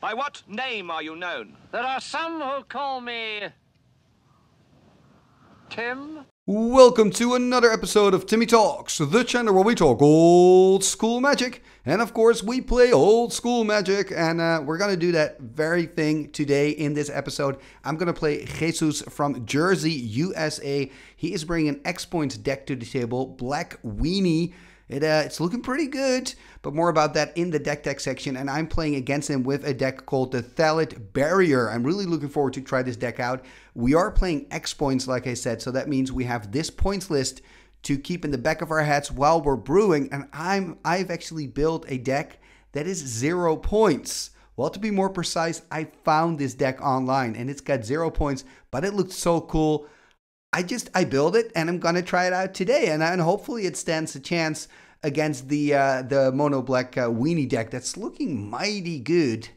By what name are you known? There are some who call me. Tim? Welcome to another episode of Timmy Talks, the channel where we talk old school magic. And of course, we play old school magic, and uh, we're gonna do that very thing today in this episode. I'm gonna play Jesus from Jersey, USA. He is bringing an X Points deck to the table, Black Weenie. It, uh, it's looking pretty good, but more about that in the deck tech section. And I'm playing against him with a deck called the Thallid Barrier. I'm really looking forward to try this deck out. We are playing X points, like I said, so that means we have this points list to keep in the back of our heads while we're brewing. And I'm I've actually built a deck that is zero points. Well, to be more precise, I found this deck online and it's got zero points, but it looked so cool. I just I build it and I'm gonna try it out today, and, and hopefully it stands a chance against the uh, the mono black uh, weenie deck that's looking mighty good.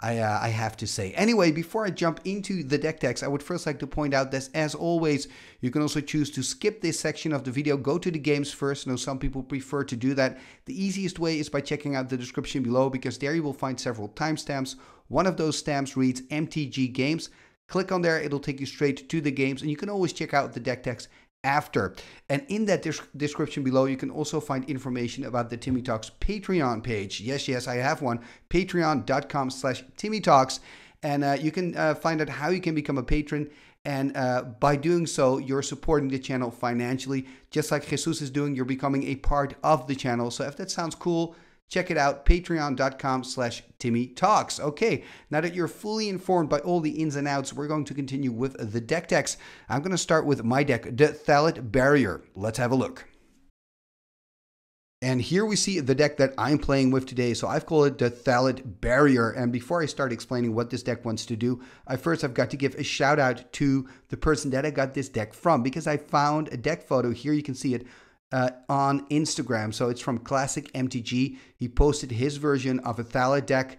I, uh, I have to say. Anyway, before I jump into the deck tech, I would first like to point out that, as always, you can also choose to skip this section of the video, go to the games first. I know some people prefer to do that. The easiest way is by checking out the description below, because there you will find several timestamps. One of those stamps reads MTG Games. Click on there, it'll take you straight to the games, and you can always check out the deck tech after. And in that description below, you can also find information about the Timmy Talks Patreon page. Yes, yes, I have one. Patreon.com slash Timmy Talks. And uh, you can uh, find out how you can become a patron. And uh, by doing so, you're supporting the channel financially. Just like Jesus is doing, you're becoming a part of the channel. So if that sounds cool, check it out patreon.com slash timmy talks okay now that you're fully informed by all the ins and outs we're going to continue with the deck techs i'm going to start with my deck the Thallid barrier let's have a look and here we see the deck that I'm playing with today. So I've called it the Thallid Barrier. And before I start explaining what this deck wants to do, I first I've got to give a shout out to the person that I got this deck from because I found a deck photo. Here you can see it uh, on Instagram. So it's from Classic MTG. He posted his version of a Thallid deck.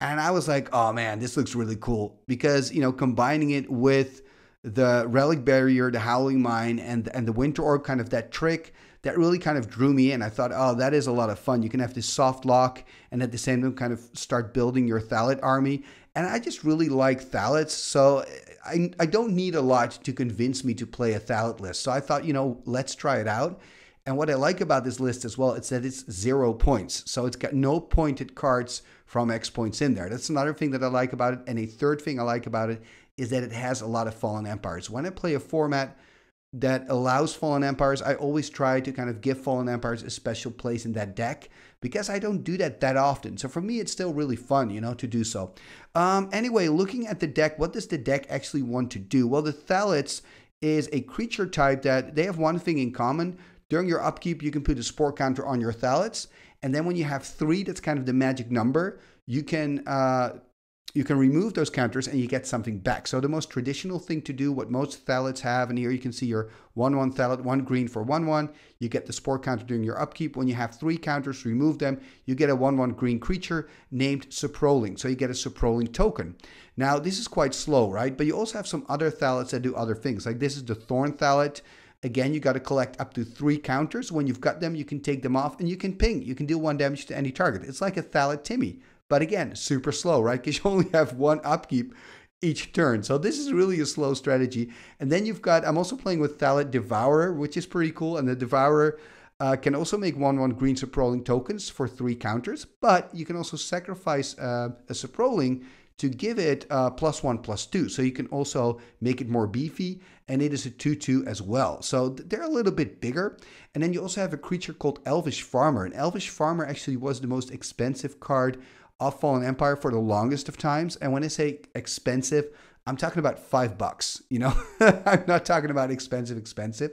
And I was like, oh man, this looks really cool because, you know, combining it with the Relic Barrier, the Howling Mine, and, and the Winter Orb, kind of that trick that really kind of drew me in. I thought, oh, that is a lot of fun. You can have this soft lock and at the same time kind of start building your Thallid army. And I just really like Thallids. So I, I don't need a lot to convince me to play a Thallid list. So I thought, you know, let's try it out. And what I like about this list as well, it's that it's zero points. So it's got no pointed cards from X points in there. That's another thing that I like about it. And a third thing I like about it is that it has a lot of Fallen Empires. When I play a format that allows Fallen Empires, I always try to kind of give Fallen Empires a special place in that deck because I don't do that that often. So for me, it's still really fun, you know, to do so. Um, anyway, looking at the deck, what does the deck actually want to do? Well, the Thallids is a creature type that they have one thing in common. During your upkeep, you can put a spore counter on your Thallids. And then when you have three, that's kind of the magic number, you can uh, you can remove those counters and you get something back. So the most traditional thing to do, what most Thallids have, and here you can see your 1-1 Thallid, 1 green for 1-1. You get the spore counter during your upkeep. When you have three counters, remove them. You get a 1-1 green creature named Saproling. So you get a Saproling token. Now, this is quite slow, right? But you also have some other Thallids that do other things. Like this is the Thorn Thallid. Again, you got to collect up to three counters. When you've got them, you can take them off and you can ping. You can deal one damage to any target. It's like a Thallid Timmy, but again, super slow, right? Because you only have one upkeep each turn. So this is really a slow strategy. And then you've got, I'm also playing with Thallid Devourer, which is pretty cool. And the Devourer uh, can also make 1-1 green Saproling tokens for three counters, but you can also sacrifice uh, a Saproling to give it uh, plus one, plus two. So you can also make it more beefy, and it is a 2 2 as well. So they're a little bit bigger. And then you also have a creature called Elvish Farmer. And Elvish Farmer actually was the most expensive card of Fallen Empire for the longest of times. And when I say expensive, I'm talking about five bucks. You know, I'm not talking about expensive, expensive,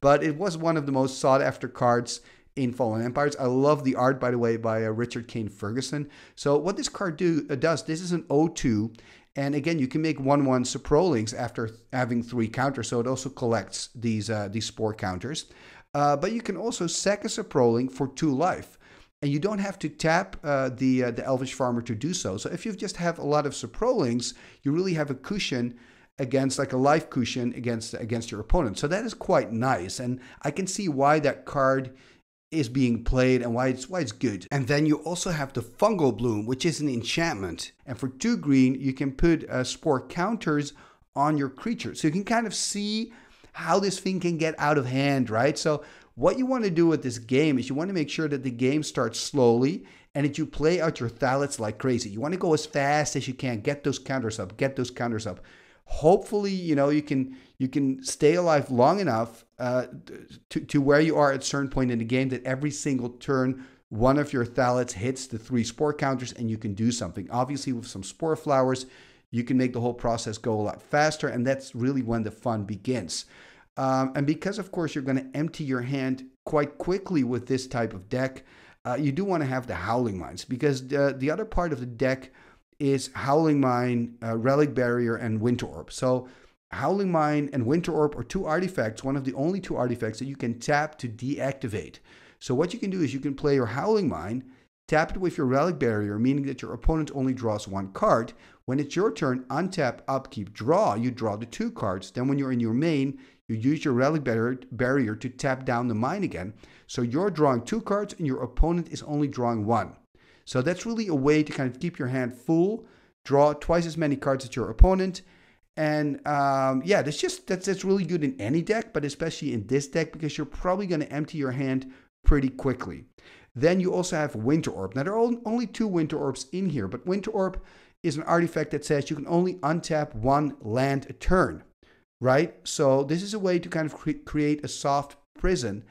but it was one of the most sought after cards in Fallen Empires. I love the art, by the way, by uh, Richard Kane Ferguson. So what this card do uh, does, this is an O2, and again, you can make one-one Saprolings after having three counters. So it also collects these uh, these spore counters. Uh, but you can also sack a Saproling for two life. And you don't have to tap uh, the uh, the Elvish Farmer to do so. So if you just have a lot of Saprolings, you really have a cushion against like a life cushion against against your opponent. So that is quite nice, and I can see why that card is being played and why it's why it's good. And then you also have the fungal bloom, which is an enchantment. And for two green, you can put uh, spore counters on your creature, so you can kind of see how this thing can get out of hand, right? So what you want to do with this game is you want to make sure that the game starts slowly and that you play out your thallids like crazy. You want to go as fast as you can, get those counters up, get those counters up. Hopefully, you know you can you can stay alive long enough uh, to to where you are at certain point in the game that every single turn one of your thallids hits the three spore counters and you can do something. Obviously, with some spore flowers, you can make the whole process go a lot faster, and that's really when the fun begins. Um, and because, of course, you're going to empty your hand quite quickly with this type of deck, uh, you do want to have the Howling Mines because the, the other part of the deck is Howling Mine, uh, Relic Barrier, and Winter Orb. So, Howling Mine and Winter Orb are two artifacts, one of the only two artifacts that you can tap to deactivate. So, what you can do is you can play your Howling Mine, tap it with your Relic Barrier, meaning that your opponent only draws one card. When it's your turn, untap, upkeep, draw, you draw the two cards. Then, when you're in your main, you use your relic barrier to tap down the mine again. So you're drawing two cards and your opponent is only drawing one. So that's really a way to kind of keep your hand full, draw twice as many cards as your opponent. And um, yeah, that's just that's that's really good in any deck, but especially in this deck because you're probably going to empty your hand pretty quickly. Then you also have Winter Orb. Now there are only two Winter Orbs in here, but Winter Orb is an artifact that says you can only untap one land a turn right? So this is a way to kind of cre- create a soft prison.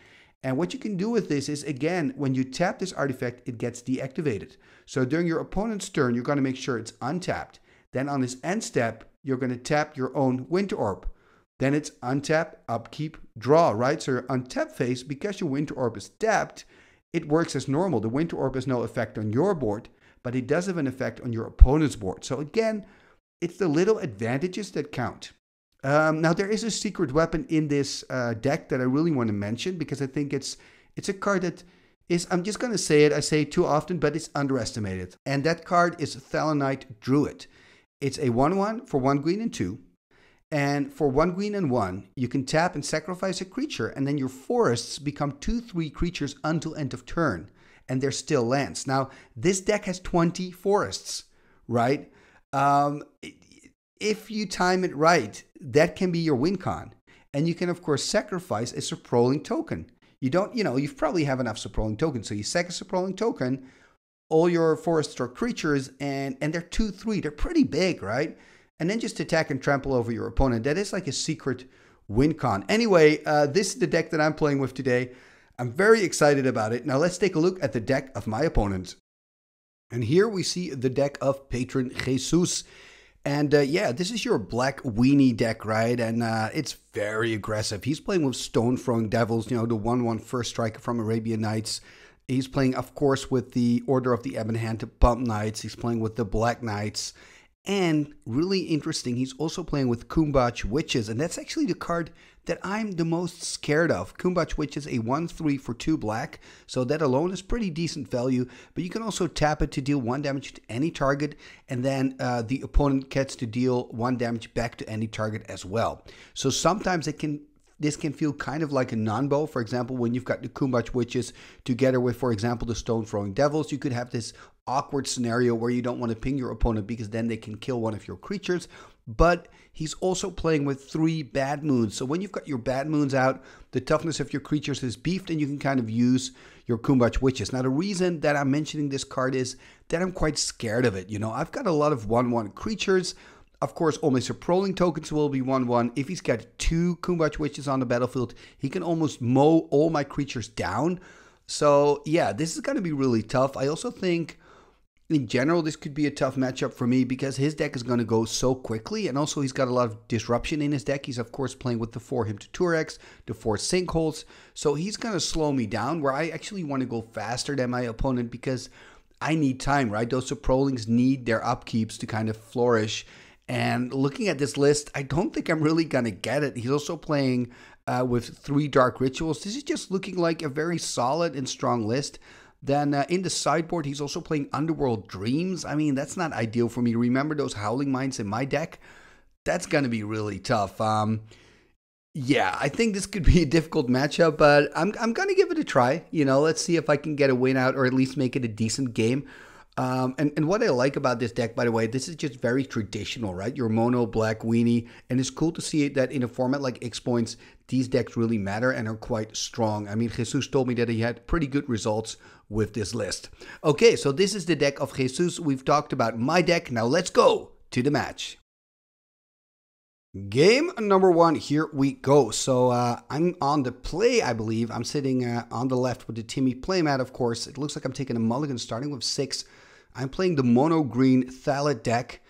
And what you can do with this is, again, when you tap this artifact, it gets deactivated. So during your opponent's turn, you're going to make sure it's untapped. Then on this end step, you're going to tap your own Winter Orb. Then it's untap, upkeep, draw, right? So your untap phase, because your Winter Orb is tapped, it works as normal. The Winter Orb has no effect on your board, but it does have an effect on your opponent's board. So again, it's the little advantages that count. Um, now there is a secret weapon in this uh, deck that I really want to mention because I think it's it's a card that is I'm just gonna say it. I say it too often, but it's underestimated. And that card is Thelonite Druid. It's a one-one for one green and two. And for one green and one, you can tap and sacrifice a creature, and then your forests become two three creatures until end of turn, and they're still lands. Now this deck has 20 forests, right? Um, if you time it right, that can be your win con. And you can, of course, sacrifice a Saproling token. You don't, you know, you probably have enough Saproling tokens. So you sack a Saproling token, all your forests are creatures, and, and they're 2 3. They're pretty big, right? And then just attack and trample over your opponent. That is like a secret win con. Anyway, uh, this is the deck that I'm playing with today. I'm very excited about it. Now let's take a look at the deck of my opponent. And here we see the deck of Patron Jesus. And uh, yeah, this is your black weenie deck, right? And uh, it's very aggressive. He's playing with Stone Throwing Devils, you know, the 1 1 first striker from Arabian Nights. He's playing, of course, with the Order of the Ebon Hand to Bump Knights. He's playing with the Black Knights. And really interesting, he's also playing with Cuombajj Witches. And that's actually the card that I'm the most scared of. Cuombajj Witches, a 1 3 for 2 black. So that alone is pretty decent value. But you can also tap it to deal 1 damage to any target. And then uh, the opponent gets to deal 1 damage back to any target as well. So sometimes it can this can feel kind of like a nonbo. For example, when you've got the Cuombajj Witches together with, for example, the Stone Throwing Devils, you could have this awkward scenario where you don't want to ping your opponent because then they can kill one of your creatures. But he's also playing with three bad moons. So when you've got your bad moons out, the toughness of your creatures is beefed, and you can kind of use your Cuombajj Witches. Now, the reason that I'm mentioning this card is that I'm quite scared of it. You know, I've got a lot of 1 1 creatures. Of course, only Saproling tokens will be 1 1. If he's got two Cuombajj Witches on the battlefield, he can almost mow all my creatures down. So, yeah, this is going to be really tough. I also think in general, this could be a tough matchup for me because his deck is going to go so quickly, and also he's got a lot of disruption in his deck. He's of course playing with the four Hymn to Tourach, the four sinkholes, so he's going to slow me down. Where I actually want to go faster than my opponent because I need time, right? Those Saprolings need their upkeeps to kind of flourish. And looking at this list, I don't think I'm really going to get it. He's also playing uh, with three Dark Rituals. This is just looking like a very solid and strong list. Then uh, in the sideboard, he's also playing Underworld Dreams. I mean, that's not ideal for me. Remember those Howling Mines in my deck? That's going to be really tough. Um, Yeah, I think this could be a difficult matchup, but I'm, I'm going to give it a try. You know, let's see if I can get a win out or at least make it a decent game. Um, and, and what I like about this deck, by the way, this is just very traditional, right? Your mono black weenie. And it's cool to see that in a format like X Points, these decks really matter and are quite strong. I mean, Jesus told me that he had pretty good results with this list. Okay, so this is the deck of Jesus. We've talked about my deck. Now let's go to the match. Game number one, here we go. So uh, I'm on the play, I believe. I'm sitting uh, on the left with the Timmy playmat, of course. It looks like I'm taking a mulligan starting with six. I'm playing the mono green Thallid deck.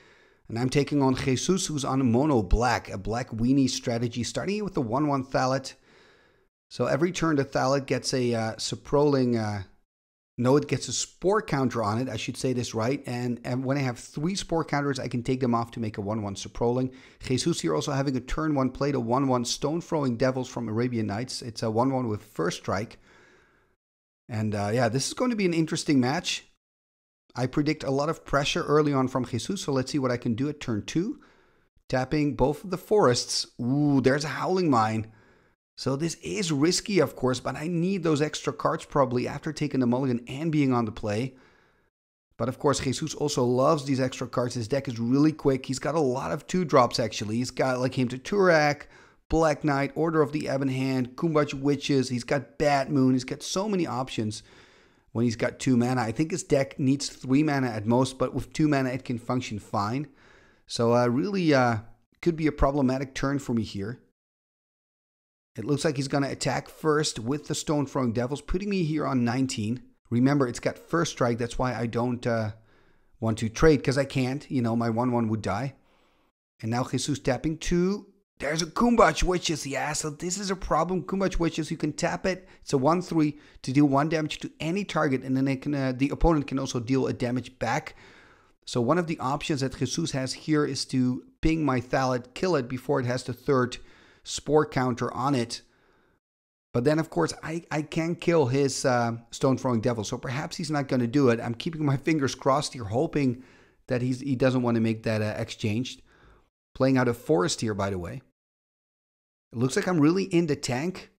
And I'm taking on Jesus, who's on mono black, a black weenie strategy, starting with the 1 1 Thallid. So every turn, the Thallid gets a uh, Saproling uh, no, it gets a spore counter on it. I should say this right. And, and when I have three spore counters, I can take them off to make a 1 1 Saproling. Jesus here also having a turn 1 play, the 1 1 Stone Throwing Devils from Arabian Nights. It's a 1 1 with first strike. And uh, yeah, this is going to be an interesting match. I predict a lot of pressure early on from Jesus, so let's see what I can do at turn 2. Tapping both of the forests. Ooh, there's a Howling Mine. So this is risky, of course, but I need those extra cards probably after taking the mulligan and being on the play. But of course, Jesus also loves these extra cards. His deck is really quick. He's got a lot of two drops actually. He's got like Hymn to Tourach, Black Knight, Order of the Ebon Hand, Cuombajj Witches. He's got Bad Moon. He's got so many options when he's got two mana. I think his deck needs three mana at most, but with two mana, it can function fine. So uh, really uh, could be a problematic turn for me here. It looks like he's going to attack first with the Stone Throwing Devils, putting me here on 19. Remember, it's got first strike. That's why I don't uh, want to trade, because I can't. You know, my 1-1 would die. And now Jesus tapping two. There's a Cuombajj Witches. Yeah, so this is a problem. Cuombajj Witches, you can tap it. It's a 1-3 to deal one damage to any target. And then can, uh, the opponent can also deal a damage back. So one of the options that Jesus has here is to ping my Thallid, kill it before it has the third spore counter on it. But then, of course, I, I can kill his uh, stone throwing devil. So perhaps he's not going to do it. I'm keeping my fingers crossed here, hoping that he's, he doesn't want to make that uh, exchange. Playing out a forest here, by the way. It looks like I'm really in the tank.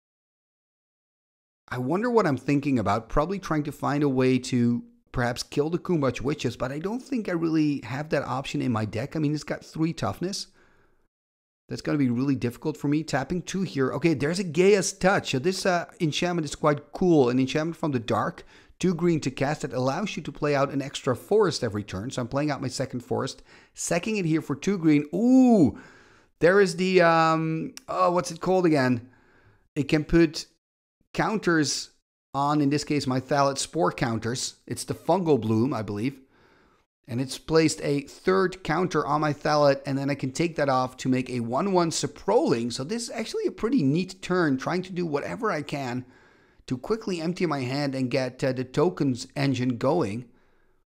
I wonder what I'm thinking about. Probably trying to find a way to perhaps kill the Cuombajj Witches, but I don't think I really have that option in my deck. I mean, it's got three toughness. That's going to be really difficult for me. Tapping two here. Okay, there's a Gaea's Touch. So this uh, enchantment is quite cool. An enchantment from the dark. Two green to cast that allows you to play out an extra forest every turn. So I'm playing out my second forest. Sacking it here for two green. Ooh, there is the, um, oh, what's it called again? It can put counters on, in this case, my Thallid Spore counters. It's the Fungal Bloom, I believe and it's placed a third counter on my Thallid, and then I can take that off to make a 1-1 Saproling. So this is actually a pretty neat turn, trying to do whatever I can to quickly empty my hand and get uh, the tokens engine going.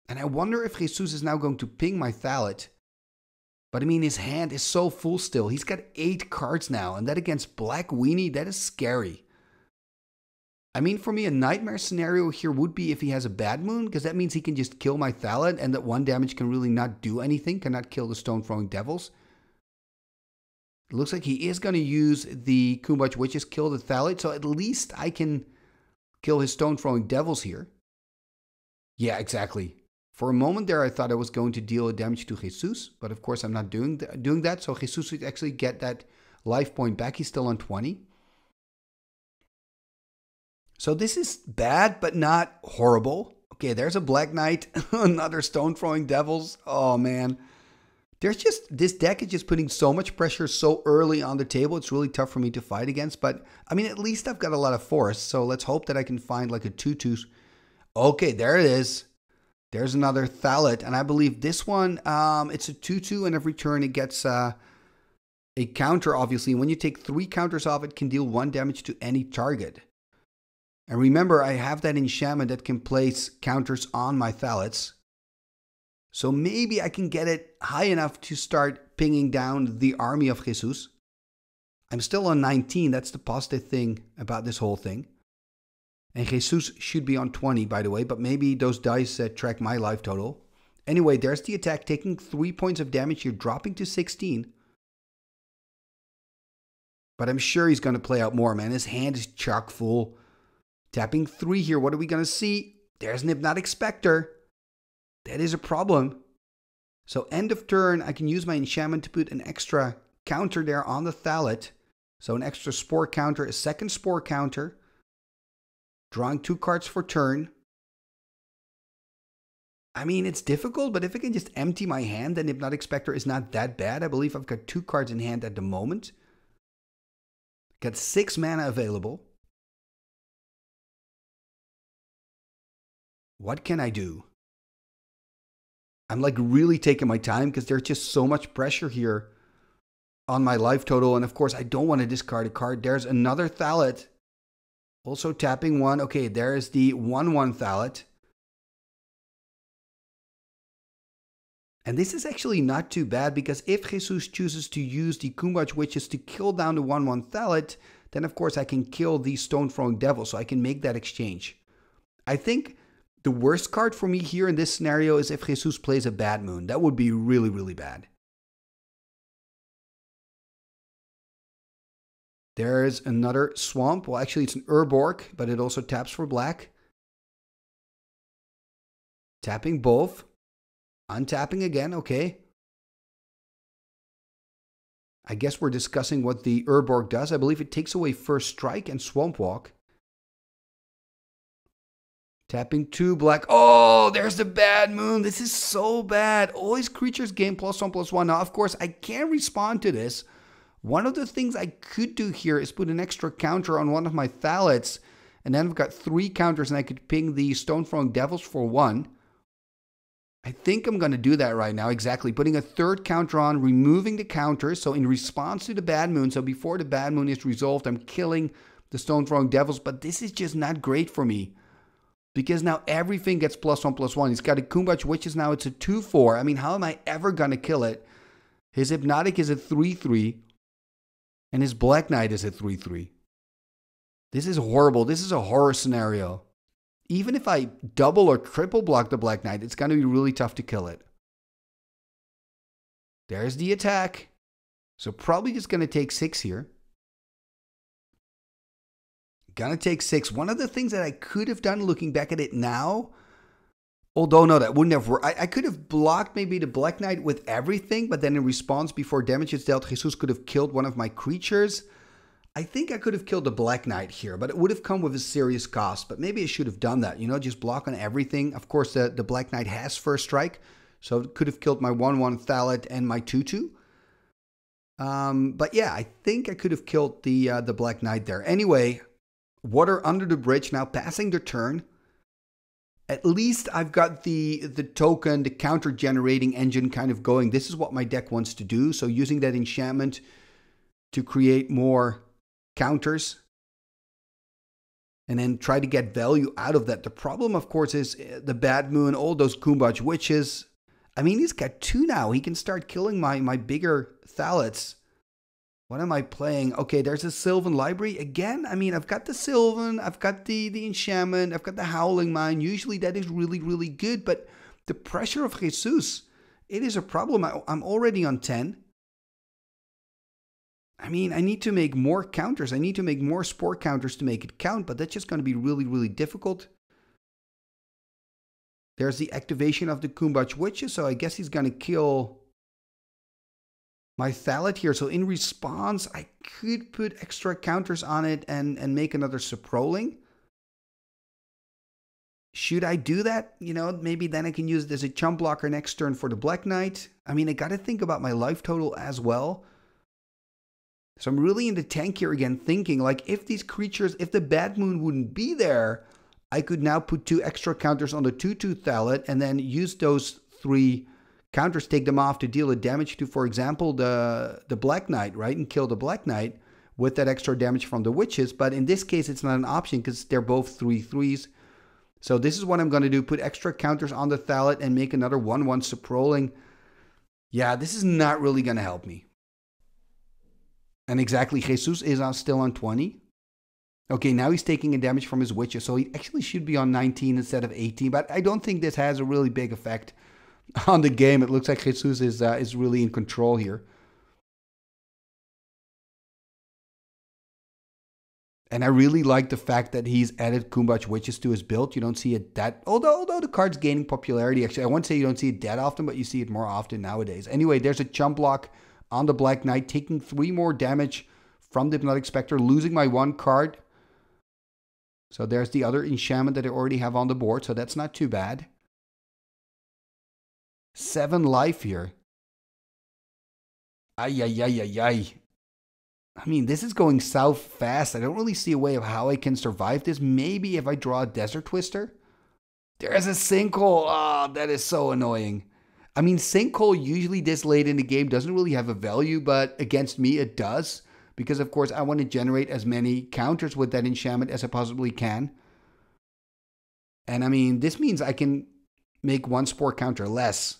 And I wonder if Jesus is now going to ping my Thallid. But I mean, his hand is so full still. He's got eight cards now, and that against Black Weenie, that is scary. I mean, for me, a nightmare scenario here would be if he has a bad moon, because that means he can just kill my Thallid, and that one damage can really not do anything, cannot kill the stone throwing devils. It looks like he is going to use the Cuombajj Witches, kill the Thallid, so at least I can kill his stone throwing devils here. Yeah, exactly. For a moment there, I thought I was going to deal a damage to Jesus, but of course I'm not doing, th doing that, so Jesus would actually get that life point back. He's still on 20. So this is bad, but not horrible. Okay, there's a Black Knight, another Stone Throwing Devils. Oh man. There's just, this deck is just putting so much pressure so early on the table. It's really tough for me to fight against. But I mean, at least I've got a lot of force. So let's hope that I can find like a 2 2. Okay, there it is. There's another Thallid. And I believe this one, um, it's a 2 2, and every turn it gets uh, a counter, obviously. When you take three counters off, it can deal one damage to any target. And remember, I have that enchantment that can place counters on my Thallids. So maybe I can get it high enough to start pinging down the army of Jesus. I'm still on 19, that's the positive thing about this whole thing. And Jesus should be on 20, by the way, but maybe those dice uh, track my life total. Anyway, there's the attack, taking 3 points of damage here, dropping to 16. But I'm sure he's going to play out more, man. His hand is chock full. Tapping three here. What are we going to see? There's an Hypnotic Spectre. That is a problem. So end of turn, I can use my enchantment to put an extra counter there on the Thallid. So an extra spore counter, a second spore counter. Drawing two cards for turn. I mean, it's difficult, but if I can just empty my hand, then Hypnotic Spectre is not that bad. I believe I've got two cards in hand at the moment. Got six mana available. What can I do? I'm like really taking my time because there's just so much pressure here on my life total. And of course, I don't want to discard a card. There's another Thallid. Also tapping one. Okay, there's the 1 1 Thallid. And this is actually not too bad because if Jesus chooses to use the Cuombajj Witches to kill down the 1 1 Thallid, then of course I can kill the Stone Throwing Devil, so I can make that exchange. I think the worst card for me here in this scenario is if Jesus plays a Bad Moon. That would be really, really bad. There's another Swamp. Well, actually, it's an Urborg, but it also taps for black. Tapping both. Untapping again, okay. I guess we're discussing what the Urborg does. I believe it takes away First Strike and Swamp Walk. Tapping two black. Oh, there's the bad moon. This is so bad. All these creatures gain plus one plus one. Now, of course, I can't respond to this. One of the things I could do here is put an extra counter on one of my Thallids. And then I've got three counters and I could ping the Stone Throwing Devils for one. I think I'm going to do that right now, exactly. Putting a third counter on, removing the counter. So in response to the bad moon, so before the bad moon is resolved, I'm killing the stone throwing devils. But this is just not great for me. Because now everything gets plus one, plus one. He's got a Cuombajj which is now. It's a 2-4. I mean, how am I ever going to kill it? His Hypnotic is a 3-3. And his Black Knight is a 3-3. This is horrible. This is a horror scenario even if I double or triple block the Black Knight, it's going to be really tough to kill it. There's the attack. So probably just going to take six here. Gonna take six. One of the things that I could have done looking back at it now, although no, that wouldn't have worked. I, I could have blocked maybe the Black Knight with everything, but then in response, before damage is dealt, Jesus could have killed one of my creatures. I think I could have killed the Black Knight here, but it would have come with a serious cost. But maybe I should have done that, you know, just block on everything. Of course, the, the Black Knight has first strike, so it could have killed my 1 1 Thallid and my 2 2. Um, but yeah, I think I could have killed the uh, the Black Knight there. Anyway, water under the bridge now, passing the turn. At least I've got the the token, the counter generating engine kind of going. This is what my deck wants to do. So using that enchantment to create more counters and then try to get value out of that. The problem, of course, is eh, the Bad Moon, all those Cuombajj Witches. I mean, he's got two now. He can start killing my, my bigger Thallids. What am I playing? Okay, there's a Sylvan Library. Again, I mean, I've got the Sylvan, I've got the, the Enchantment, I've got the Howling Mine. Usually that is really, really good, but the pressure of Jesus, it is a problem. I, I'm already on 10. I mean, I need to make more counters. I need to make more spore counters to make it count, but that's just going to be really, really difficult. There's the activation of the Cuombajj Witches, so I guess he's going to kill my Thallid here. So in response, I could put extra counters on it and, and make another Saproling. Should I do that? You know, maybe then I can use it as a chump blocker next turn for the Black Knight. I mean, I got to think about my life total as well. So I'm really in the tank here again, thinking like if these creatures, if the Bad Moon wouldn't be there, I could now put two extra counters on the 2-2 Thallid and then use those three counters, take them off to deal a damage to, for example, the, the Black Knight, right? And kill the Black Knight with that extra damage from the Witches. But in this case, it's not an option because they're both 3-3s. So this is what I'm going to do. Put extra counters on the Thallid and make another 1-1 Saproling. Yeah, this is not really going to help me. And exactly, Jesus is on, still on 20. Okay, now he's taking a damage from his witches, so he actually should be on 19 instead of 18. But I don't think this has a really big effect on the game. It looks like Jesus is uh, is really in control here. And I really like the fact that he's added Cuombajj Witches to his build. You don't see it that, although although the card's gaining popularity. Actually, I won't say you don't see it that often, but you see it more often nowadays. Anyway, there's a chump block on the Black Knight, taking three more damage from the Hypnotic Spectre, losing my one card. So there's the other enchantment that I already have on the board, so that's not too bad. Seven life here. Ay, ay, ay, ay, ay. I mean, this is going south fast. I don't really see a way of how I can survive this. Maybe if I draw a Desert Twister. There's a sinkhole. Oh, that is so annoying. I mean, sinkhole usually this late in the game doesn't really have a value, but against me it does. Because, of course, I want to generate as many counters with that enchantment as I possibly can. And I mean, this means I can make one spore counter less.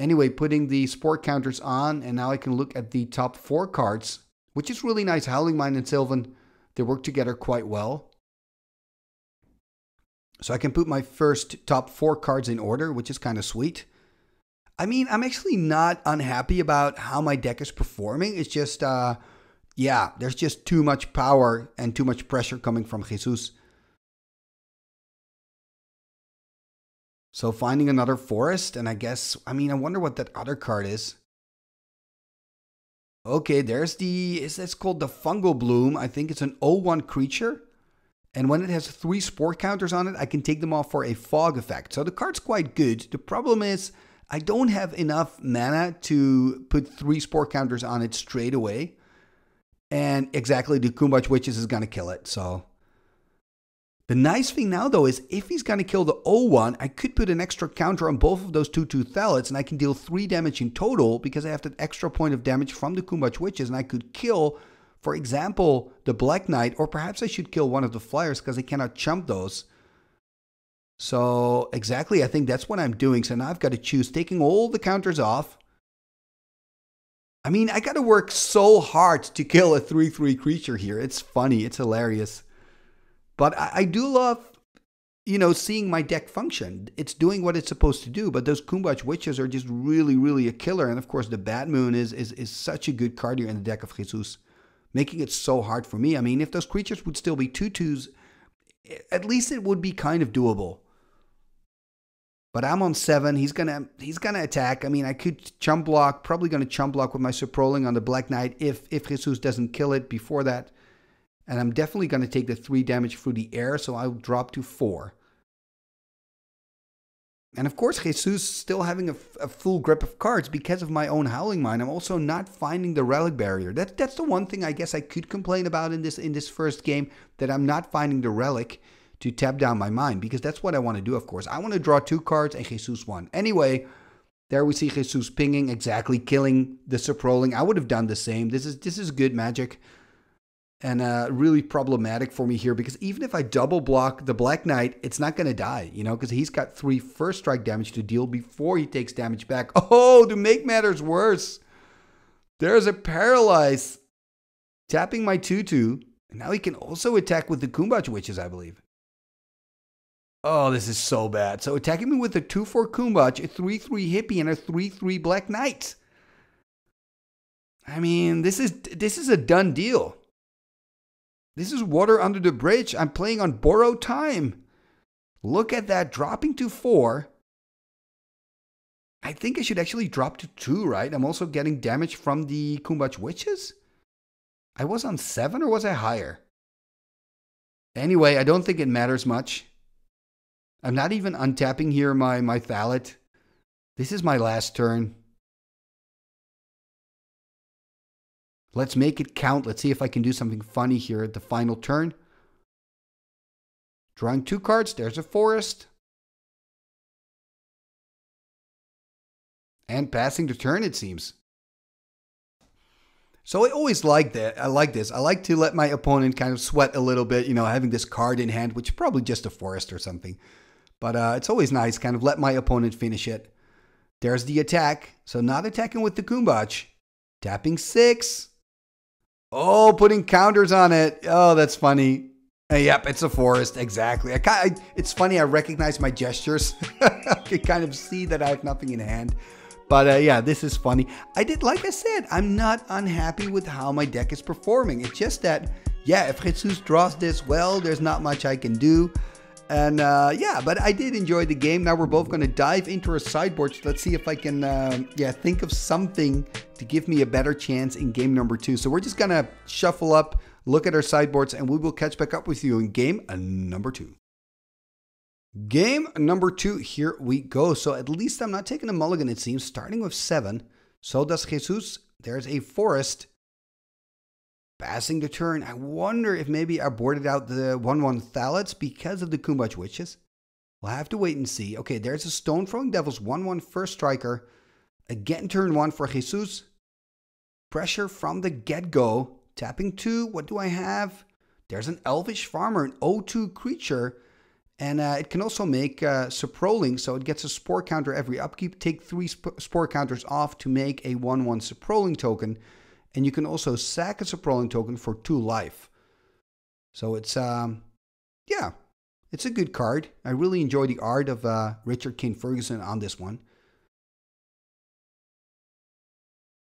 Anyway, putting the spore counters on, and now I can look at the top four cards, which is really nice. Howling Mine and Sylvan, they work together quite well. So I can put my first top four cards in order, which is kind of sweet. I mean, I'm actually not unhappy about how my deck is performing. It's just, uh, yeah, there's just too much power and too much pressure coming from Jesus. So finding another forest, and I guess, I mean, I wonder what that other card is. Okay, there's the, is called the Fungal Bloom? I think it's an 0-1 creature. And when it has three spore counters on it, I can take them off for a fog effect. So the card's quite good. The problem is I don't have enough mana to put three spore counters on it straight away. And exactly the Cuombajj Witches is going to kill it. So the nice thing now though is if he's going to kill the O1, I could put an extra counter on both of those 2-2 Thallids and I can deal 3 damage in total because I have that extra point of damage from the Cuombajj Witches and I could kill for example, the Black Knight, or perhaps I should kill one of the flyers because I cannot chump those. So exactly, I think that's what I'm doing. So now I've got to choose taking all the counters off. I mean, I got to work so hard to kill a 3-3 creature here. It's funny. It's hilarious. But I, I do love, you know, seeing my deck function. It's doing what it's supposed to do. But those Cuombajj Witches are just really, really a killer. And of course, the Bad Moon is, is, is such a good card here in the deck of Jesus making it so hard for me. I mean, if those creatures would still be tutus, at least it would be kind of doable. But I'm on seven. He's gonna he's gonna attack. I mean, I could chump block. Probably gonna chump block with my Saproling on the Black Knight if if Jesus doesn't kill it before that. And I'm definitely gonna take the three damage through the air, so I'll drop to four. And of course, Jesus still having a, full grip of cards because of my own Howling Mine. I'm also not finding the relic barrier. That, that's the one thing I guess I could complain about in this in this first game that I'm not finding the relic to tap down my mind because that's what I want to do. Of course, I want to draw two cards and Jesus one. Anyway, there we see Jesus pinging exactly, killing the Saproling. I would have done the same. This is this is good magic and uh, really problematic for me here because even if I double block the Black Knight, it's not going to die, you know, because he's got three first strike damage to deal before he takes damage back. Oh, to make matters worse, there's a paralyze tapping my 2 2. And now he can also attack with the Cuombajj Witches, I believe. Oh, this is so bad. So attacking me with a 2 4 Cuombajj, a 3 3 Hippie, and a 3 3 Black Knight. I mean, this is this is a done deal. This is water under the bridge. I'm playing on borrowed time. Look at that, dropping to four. I think I should actually drop to two, right? I'm also getting damage from the Cuombajj Witches. I was on seven or was I higher? Anyway, I don't think it matters much. I'm not even untapping here my, my Thallid. This is my last turn. Let's make it count. Let's see if I can do something funny here at the final turn. Drawing two cards. There's a forest. And passing the turn, it seems. So I always like that. I like this. I like to let my opponent kind of sweat a little bit, you know, having this card in hand, which is probably just a forest or something. But uh, it's always nice, kind of let my opponent finish it. There's the attack. So not attacking with the Cuombajj. Tapping six. Oh, putting counters on it. Oh, that's funny. Uh, yep, it's a forest. Exactly. I, I, it's funny. I recognize my gestures. I can kind of see that I have nothing in hand. But uh, yeah, this is funny. I did, like I said, I'm not unhappy with how my deck is performing. It's just that yeah, if Jesus draws this well, there's not much I can do. And uh, yeah, but I did enjoy the game. Now we're both going to dive into our sideboards. Let's see if I can, uh, yeah, think of something to give me a better chance in game number two. So we're just going to shuffle up, look at our sideboards, and we will catch back up with you in game number two. Game number two, here we go. So at least I'm not taking a mulligan, it seems, starting with seven. So does Jesus. There's a forest. Passing the turn, I wonder if maybe I boarded out the 1 1 Thallids because of the Cuombajj Witches. We'll have to wait and see. Okay, there's a Stone Throwing Devils 1 1 first striker. Again, turn 1 for Jesus. Pressure from the get go. Tapping 2, what do I have? There's an Elvish Farmer, an O2 creature. And uh, it can also make uh, Saproling, so it gets a Spore counter every upkeep. Take three sp- Spore counters off to make a 1 1 Saproling token and you can also sack a Saproling token for two life. So it's um, yeah, it's a good card. I really enjoy the art of uh, Richard Kane Ferguson on this one.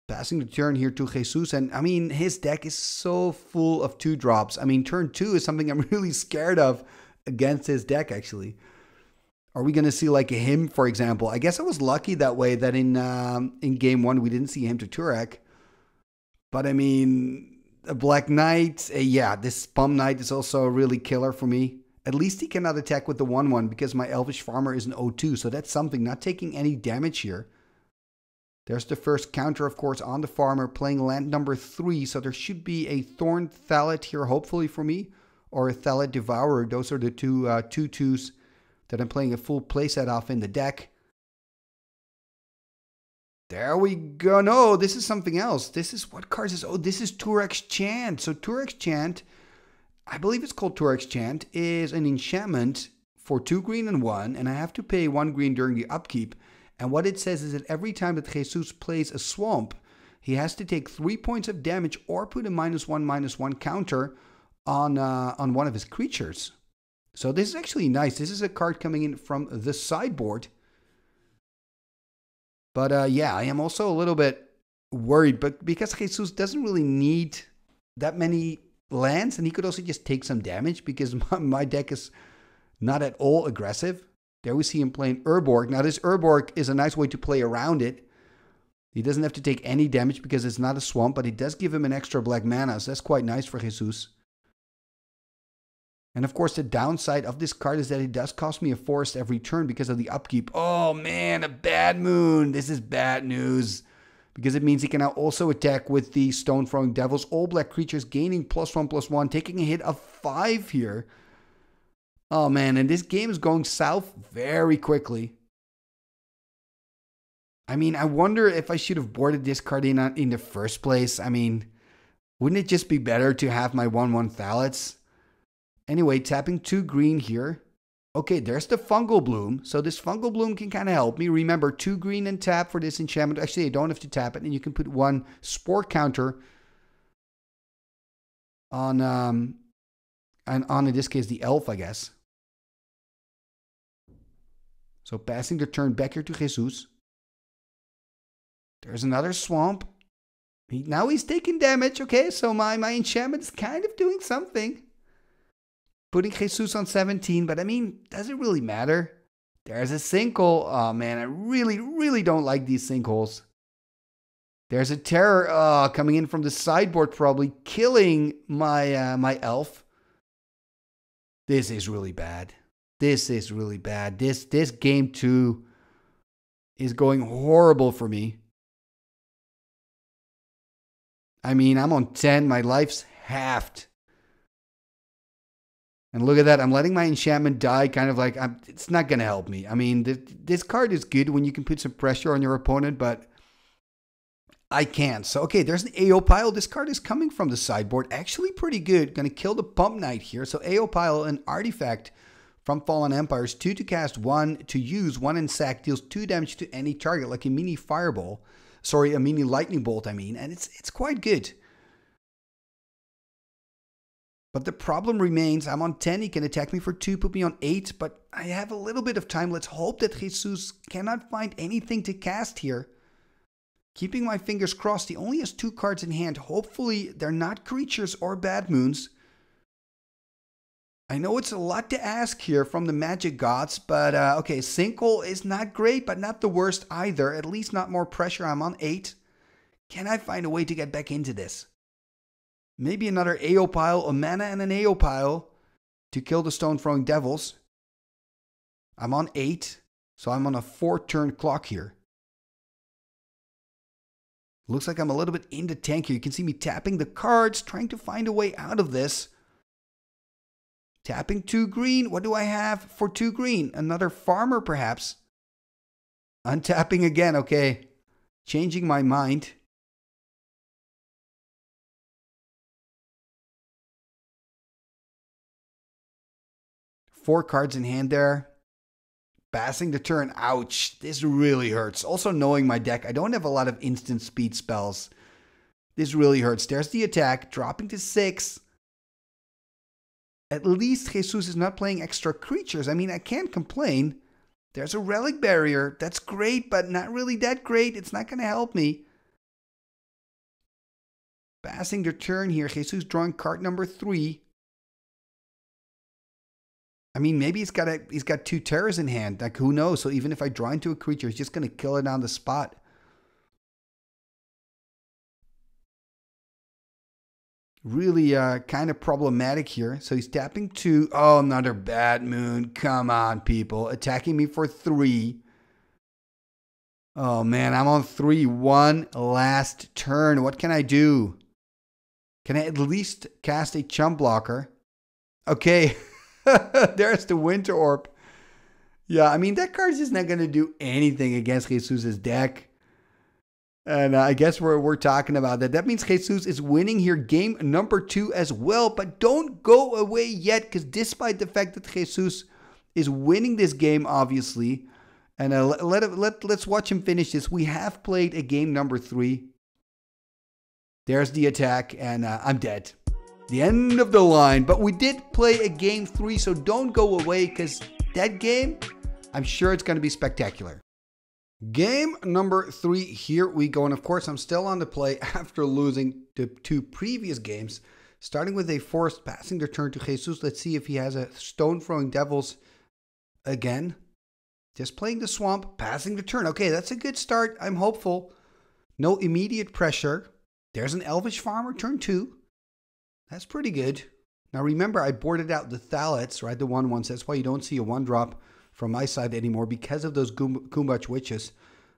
Passing the turn here to Jesus, and I mean his deck is so full of two drops. I mean turn two is something I'm really scared of against his deck actually. Are we going to see like him, for example? I guess I was lucky that way that in um, in game one we didn't see Hymn to Tourach. But I mean, a Black Knight, uh, yeah, this Pump Knight is also a really killer for me. At least he cannot attack with the 1 1 because my Elvish Farmer is an 0 2, so that's something, not taking any damage here. There's the first counter, of course, on the farmer, playing land number 3, so there should be a Thorn Thallid here, hopefully for me, or a Thallid Devourer. Those are the two uh, two twos that I'm playing a full playset off in the deck. There we go. No, this is something else. This is what cards is. Oh, this is Tourach's Chant. So Tourach's Chant, I believe it's called Tourach's Chant, is an enchantment for two green and one, and I have to pay one green during the upkeep. And what it says is that every time that Jesus plays a swamp, he has to take three points of damage or put a minus one minus one counter on uh, on one of his creatures. So this is actually nice. This is a card coming in from the sideboard but uh, yeah, I am also a little bit worried, but because Jesus doesn't really need that many lands, and he could also just take some damage because my, my deck is not at all aggressive. There we see him playing Urborg. Now, this Urborg is a nice way to play around it. He doesn't have to take any damage because it's not a swamp, but it does give him an extra black mana, so that's quite nice for Jesus. And of course, the downside of this card is that it does cost me a forest every turn because of the upkeep. Oh man, a bad moon. This is bad news. Because it means he can now also attack with the stone throwing devils. All black creatures gaining plus one plus one, taking a hit of five here. Oh man, and this game is going south very quickly. I mean, I wonder if I should have boarded this card in uh, in the first place. I mean, wouldn't it just be better to have my 1 1 Thallids? Anyway, tapping two green here. Okay, there's the fungal bloom. So this fungal bloom can kind of help me. Remember, two green and tap for this enchantment. Actually, I don't have to tap it. And you can put one spore counter on, um, and on, in this case, the elf, I guess. So passing the turn back here to Jesus. There's another swamp. He, now he's taking damage. Okay, so my, my enchantment is kind of doing something putting Jesus on 17, but I mean, does it really matter? There's a sinkhole. Oh man, I really, really don't like these sinkholes. There's a terror uh, coming in from the sideboard, probably killing my uh, my elf. This is really bad. This is really bad. This this game two is going horrible for me. I mean, I'm on 10. My life's halved. And look at that. I'm letting my enchantment die, kind of like I'm, it's not going to help me. I mean, this, this card is good when you can put some pressure on your opponent, but I can't. So, okay, there's an Aeolipile. This card is coming from the sideboard. Actually, pretty good. Going to kill the Pump Knight here. So, Aeolipile, an artifact from Fallen Empires. Two to cast, one to use, one in sack, deals two damage to any target, like a mini Fireball. Sorry, a mini Lightning Bolt, I mean. And it's, it's quite good. But the problem remains I'm on 10, he can attack me for 2, put me on 8, but I have a little bit of time. Let's hope that Jesus cannot find anything to cast here. Keeping my fingers crossed, he only has two cards in hand. Hopefully, they're not creatures or bad moons. I know it's a lot to ask here from the Magic Gods, but uh, okay, Sinkhole is not great, but not the worst either. At least not more pressure. I'm on 8. Can I find a way to get back into this? Maybe another Aeolipile, a mana and an Aeolipile to kill the Stone Throwing Devils. I'm on 8, so I'm on a 4 turn clock here. Looks like I'm a little bit in the tank here. You can see me tapping the cards, trying to find a way out of this. Tapping two green. What do I have for two green? Another farmer, perhaps. Untapping again. Okay. Changing my mind. Four cards in hand there. Passing the turn. Ouch. This really hurts. Also, knowing my deck, I don't have a lot of instant speed spells. This really hurts. There's the attack. Dropping to six. At least Jesus is not playing extra creatures. I mean, I can't complain. There's a relic barrier. That's great, but not really that great. It's not going to help me. Passing the turn here. Jesus drawing card number three. I mean, maybe he's got a he's got two terrors in hand. Like who knows? So even if I draw into a creature, he's just gonna kill it on the spot. Really uh kind of problematic here. So he's tapping two. Oh, another bad moon. Come on, people. Attacking me for three. Oh man, I'm on three. One last turn. What can I do? Can I at least cast a chump blocker? Okay. There's the Winter Orb. Yeah, I mean, that card's just not going to do anything against Jesus' deck. And uh, I guess we're, we're talking about that. That means Jesus is winning here game number two as well. But don't go away yet, because despite the fact that Jesus is winning this game, obviously, and uh, let, let, let, let's watch him finish this. We have played a game number three. There's the attack, and uh, I'm dead the end of the line. But we did play a game three, so don't go away because that game, I'm sure it's going to be spectacular. Game number three, here we go. And of course, I'm still on the play after losing the two previous games. Starting with a forced passing the turn to Jesus. Let's see if he has a stone throwing devils again. Just playing the swamp, passing the turn. Okay, that's a good start. I'm hopeful. No immediate pressure. There's an elvish farmer, turn two. That's pretty good. Now remember, I boarded out the Thallids, right? The one ones. That's why you don't see a one drop from my side anymore because of those Cuombajj Witches.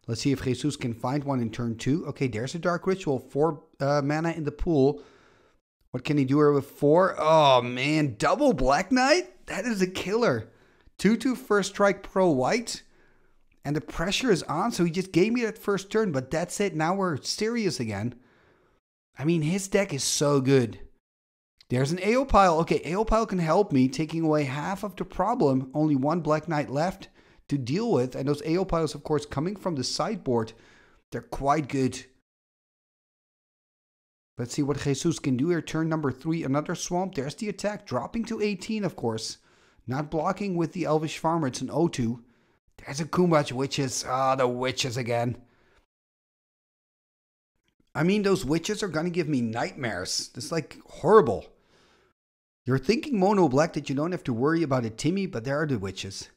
Let's see if Jesus can find one in turn two. Okay, there's a Dark Ritual. Four uh, mana in the pool. What can he do here with four? Oh, man. Double Black Knight? That is a killer. 2-2 first strike pro white. And the pressure is on, so he just gave me that first turn. But that's it. Now we're serious again. I mean, his deck is so good. There's an Aeolipile. Okay, Aeolipile can help me, taking away half of the problem. Only one Black Knight left to deal with. And those Aeolipiles, of course, coming from the sideboard, they're quite good. Let's see what Jesus can do here. Turn number three, another swamp. There's the attack, dropping to 18, of course. Not blocking with the Elvish Farmer. It's an O2. There's a Cuombajj Witches. Ah, oh, the Witches again. I mean, those witches are going to give me nightmares. It's like horrible. You're thinking mono black that you don't have to worry about a Timmy, but there are the witches.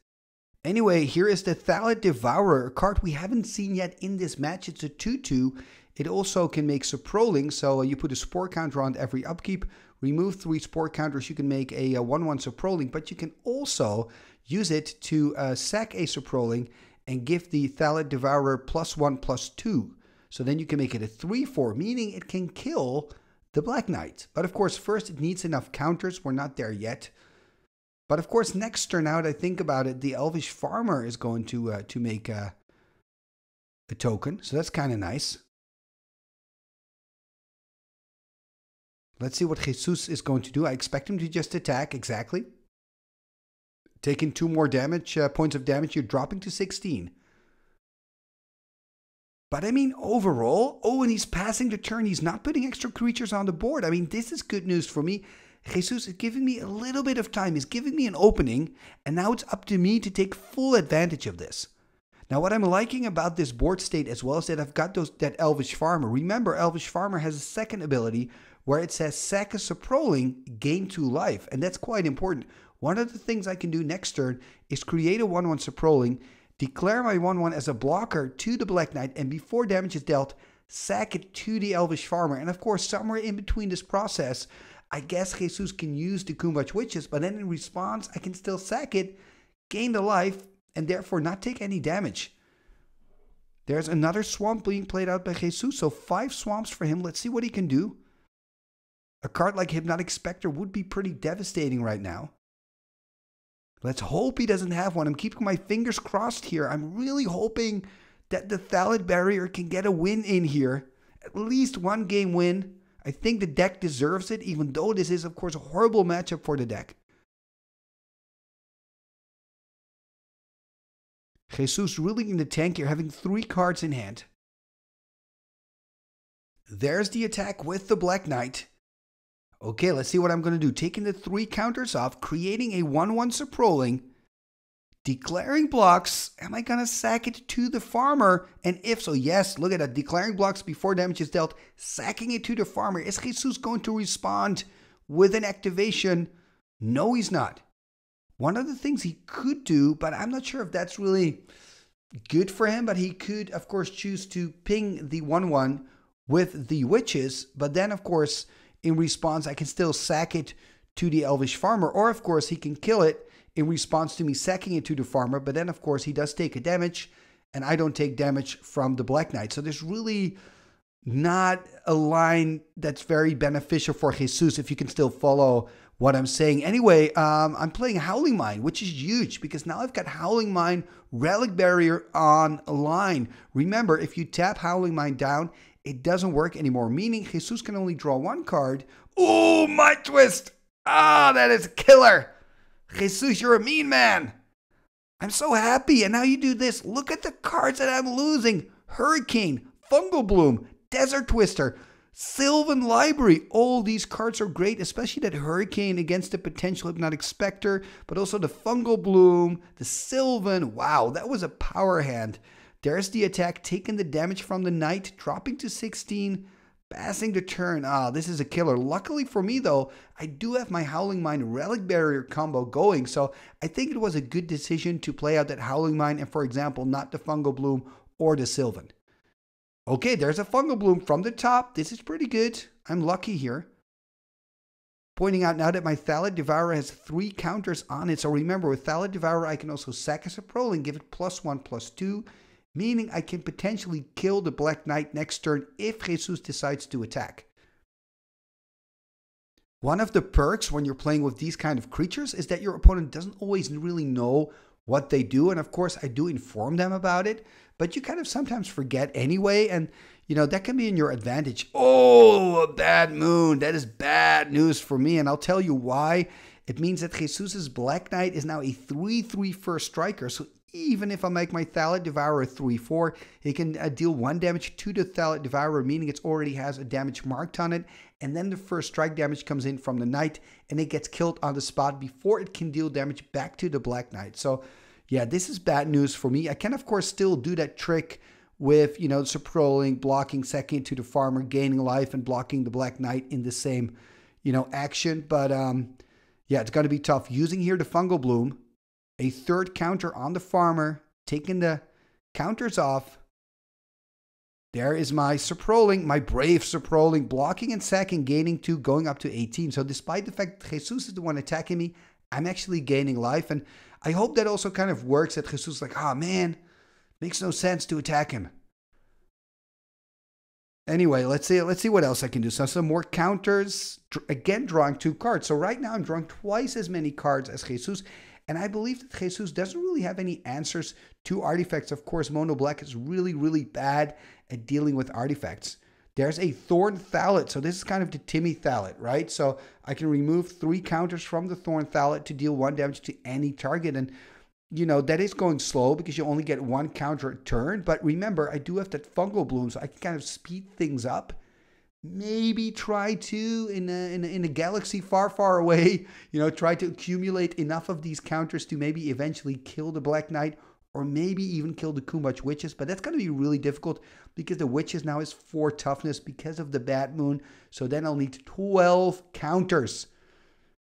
Anyway, here is the Thallid Devourer, a card we haven't seen yet in this match. It's a 2-2. It also can make Saproling, so uh, you put a Spore counter on every upkeep, remove three Spore counters, you can make a 1-1 Saproling, but you can also use it to uh, sack a Saproling and give the Thallid Devourer plus 1, plus 2. So then you can make it a 3-4, meaning it can kill the Black Knight. But of course, first it needs enough counters. We're not there yet. But of course, next turn out, I think about it, the Elvish Farmer is going to uh, to make a, a token. So that's kind of nice. Let's see what Jesus is going to do. I expect him to just attack, exactly. Taking two more damage, uh, points of damage, you're dropping to 16. But I mean, overall, oh, and he's passing the turn. He's not putting extra creatures on the board. I mean, this is good news for me. Jesus is giving me a little bit of time. He's giving me an opening, and now it's up to me to take full advantage of this. Now, what I'm liking about this board state as well is that I've got those that Elvish Farmer. Remember, Elvish Farmer has a second ability where it says sack a Saproling, gain two life, and that's quite important. one of the things I can do next turn is create a 1 1 Saproling, declare my 1 1 as a blocker to the Black Knight, and before damage is dealt, sack it to the Elvish Farmer. And of course, somewhere in between this process, I guess Jesus can use the Cuombajj Witches, but then in response, I can still sack it, gain the life, and therefore not take any damage. There's another swamp being played out by Jesus, so five swamps for him. Let's see what he can do. A card like Hypnotic Spectre would be pretty devastating right now. Let's hope he doesn't have one. I'm keeping my fingers crossed here. I'm really hoping that the Thallid Barrier can get a win in here. At least one game win. I think the deck deserves it, even though this is, of course, a horrible matchup for the deck. Jesus really in the tank here, having three cards in hand. There's the attack with the Black Knight. Okay, let's see what I'm going to do. Taking the three counters off, creating a 1 1 Saproling, declaring blocks. Am I going to sack it to the farmer? And if so, yes, look at that. Declaring blocks before damage is dealt, sacking it to the farmer. Is Jesus going to respond with an activation? No, he's not. One of the things he could do, but I'm not sure if that's really good for him, but he could, of course, choose to ping the 1 1 with the witches. But then, of course, in response, I can still sack it to the elvish farmer. Or, of course, he can kill it in response to me sacking it to the farmer. But then, of course, he does take a damage, and I don't take damage from the Black Knight. So there's really not a line that's very beneficial for Jesus if you can still follow what I'm saying. Anyway, um, I'm playing Howling Mine, which is huge because now I've got Howling Mine, Relic Barrier on line. Remember, if you tap Howling Mine down, it doesn't work anymore, meaning Jesus can only draw one card. Oh, Mind Twist! Ah, that is killer! Jesus, you're a mean man! I'm so happy, and now you do this. Look at the cards that I'm losing Hurricane, Fungal Bloom, Desert Twister, Sylvan Library. All these cards are great, especially that Hurricane against the potential Hypnotic Spectre, but also the Fungal Bloom, the Sylvan. Wow, that was a power hand. There's the attack, taking the damage from the Knight, dropping to 16, passing the turn. Ah, this is a killer. Luckily for me, though, I do have my Howling Mine Relic Barrier combo going, so I think it was a good decision to play out that Howling Mine and, for example, not the Fungal Bloom or the Sylvan. Okay, there's a fungal bloom from the top. This is pretty good. I'm lucky here. Pointing out now that my Thallid Devourer has three counters on it. So remember, with Thallid Devourer, I can also sack a Saprol and give it plus one, plus two, meaning I can potentially kill the Black Knight next turn if Jesus decides to attack. One of the perks when you're playing with these kind of creatures is that your opponent doesn't always really know what they do. And of course, I do inform them about it, but you kind of sometimes forget anyway. And, you know, that can be in your advantage. Oh, a bad moon. That is bad news for me. And I'll tell you why. It means that Jesus's Black Knight is now a 3 3 first striker. So even if I make my Thallid Devourer 3 4, it can uh, deal 1 damage to the Thallid Devourer, meaning it already has a damage marked on it. And then the first strike damage comes in from the Knight, and it gets killed on the spot before it can deal damage back to the Black Knight. So, yeah, this is bad news for me. I can, of course, still do that trick with, you know, Saproling, blocking second to the Farmer, gaining life, and blocking the Black Knight in the same, you know, action. But, um, yeah, it's going to be tough. Using here the Fungal Bloom, a third counter on the farmer, taking the counters off. There is my Saproling, my brave Saproling, blocking and sacking, gaining two, going up to 18. So despite the fact that Jesus is the one attacking me, I'm actually gaining life. And I hope that also kind of works that Jesus like, oh man, makes no sense to attack him. Anyway, let's see. Let's see what else I can do. So some more counters. Again, drawing two cards. So right now I'm drawing twice as many cards as Jesus, and I believe that Jesus doesn't really have any answers to artifacts. Of course, Mono Black is really, really bad at dealing with artifacts. There's a Thorn Thallid. So this is kind of the Timmy Thallid, right? So I can remove three counters from the Thorn Thallid to deal one damage to any target. And, you know, that is going slow because you only get one counter a turn. But remember, I do have that Fungal Bloom, so I can kind of speed things up maybe try to in a, in a, in a galaxy far far away you know try to accumulate enough of these counters to maybe eventually kill the black knight or maybe even kill the Cuombajj witches but that's going to be really difficult because the witches now is 4 toughness because of the bad moon so then i'll need 12 counters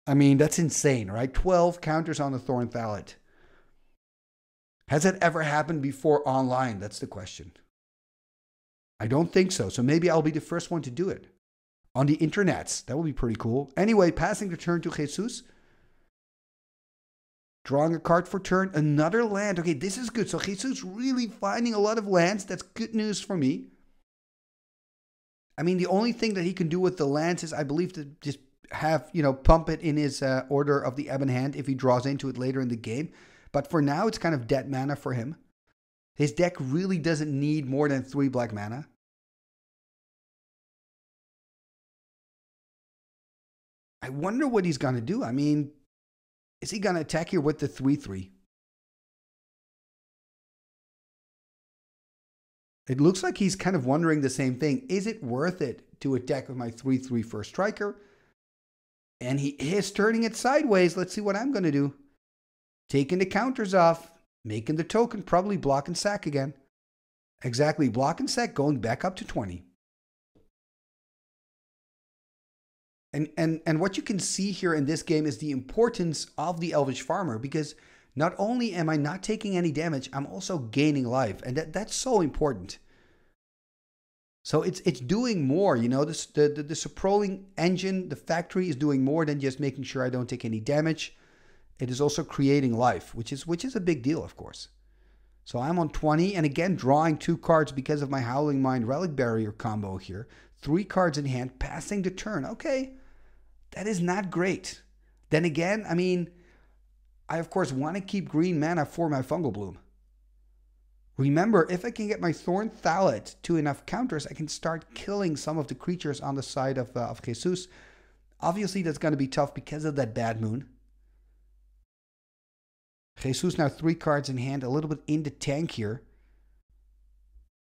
I mean, that's insane, right? 12 counters on the Thorn Thallid. Has that ever happened before online? That's the question. I don't think so. So maybe I'll be the first one to do it on the internets. That would be pretty cool. Anyway, passing the turn to Jesus. Drawing a card for turn, another land. Okay, this is good. So Jesus really finding a lot of lands. That's good news for me. I mean, the only thing that he can do with the lands is, I believe, to just have, you know, pump it in his uh, order of the Ebon Hand if he draws into it later in the game. But for now, it's kind of dead mana for him. His deck really doesn't need more than three black mana. I wonder what he's going to do. I mean, is he going to attack here with the 3 3? It looks like he's kind of wondering the same thing. Is it worth it to attack with my 3 3 first striker? And he is turning it sideways. Let's see what I'm going to do. Taking the counters off, making the token, probably block and sack again. Exactly, block and sack going back up to 20. And, and, and what you can see here in this game is the importance of the Elvish Farmer because not only am I not taking any damage, I'm also gaining life. And that, that's so important. So it's it's doing more, you know. This, the the the Saproling engine, the factory is doing more than just making sure I don't take any damage. It is also creating life, which is which is a big deal, of course. So I'm on 20, and again drawing two cards because of my Howling Mine Relic Barrier combo here. Three cards in hand, passing the turn. Okay, that is not great. Then again, I mean, I of course want to keep green mana for my Fungal Bloom. Remember, if I can get my Thorn Thallid to enough counters, I can start killing some of the creatures on the side of, uh, of Jesus. Obviously, that's going to be tough because of that Bad Moon. Jesus now three cards in hand, a little bit in the tank here,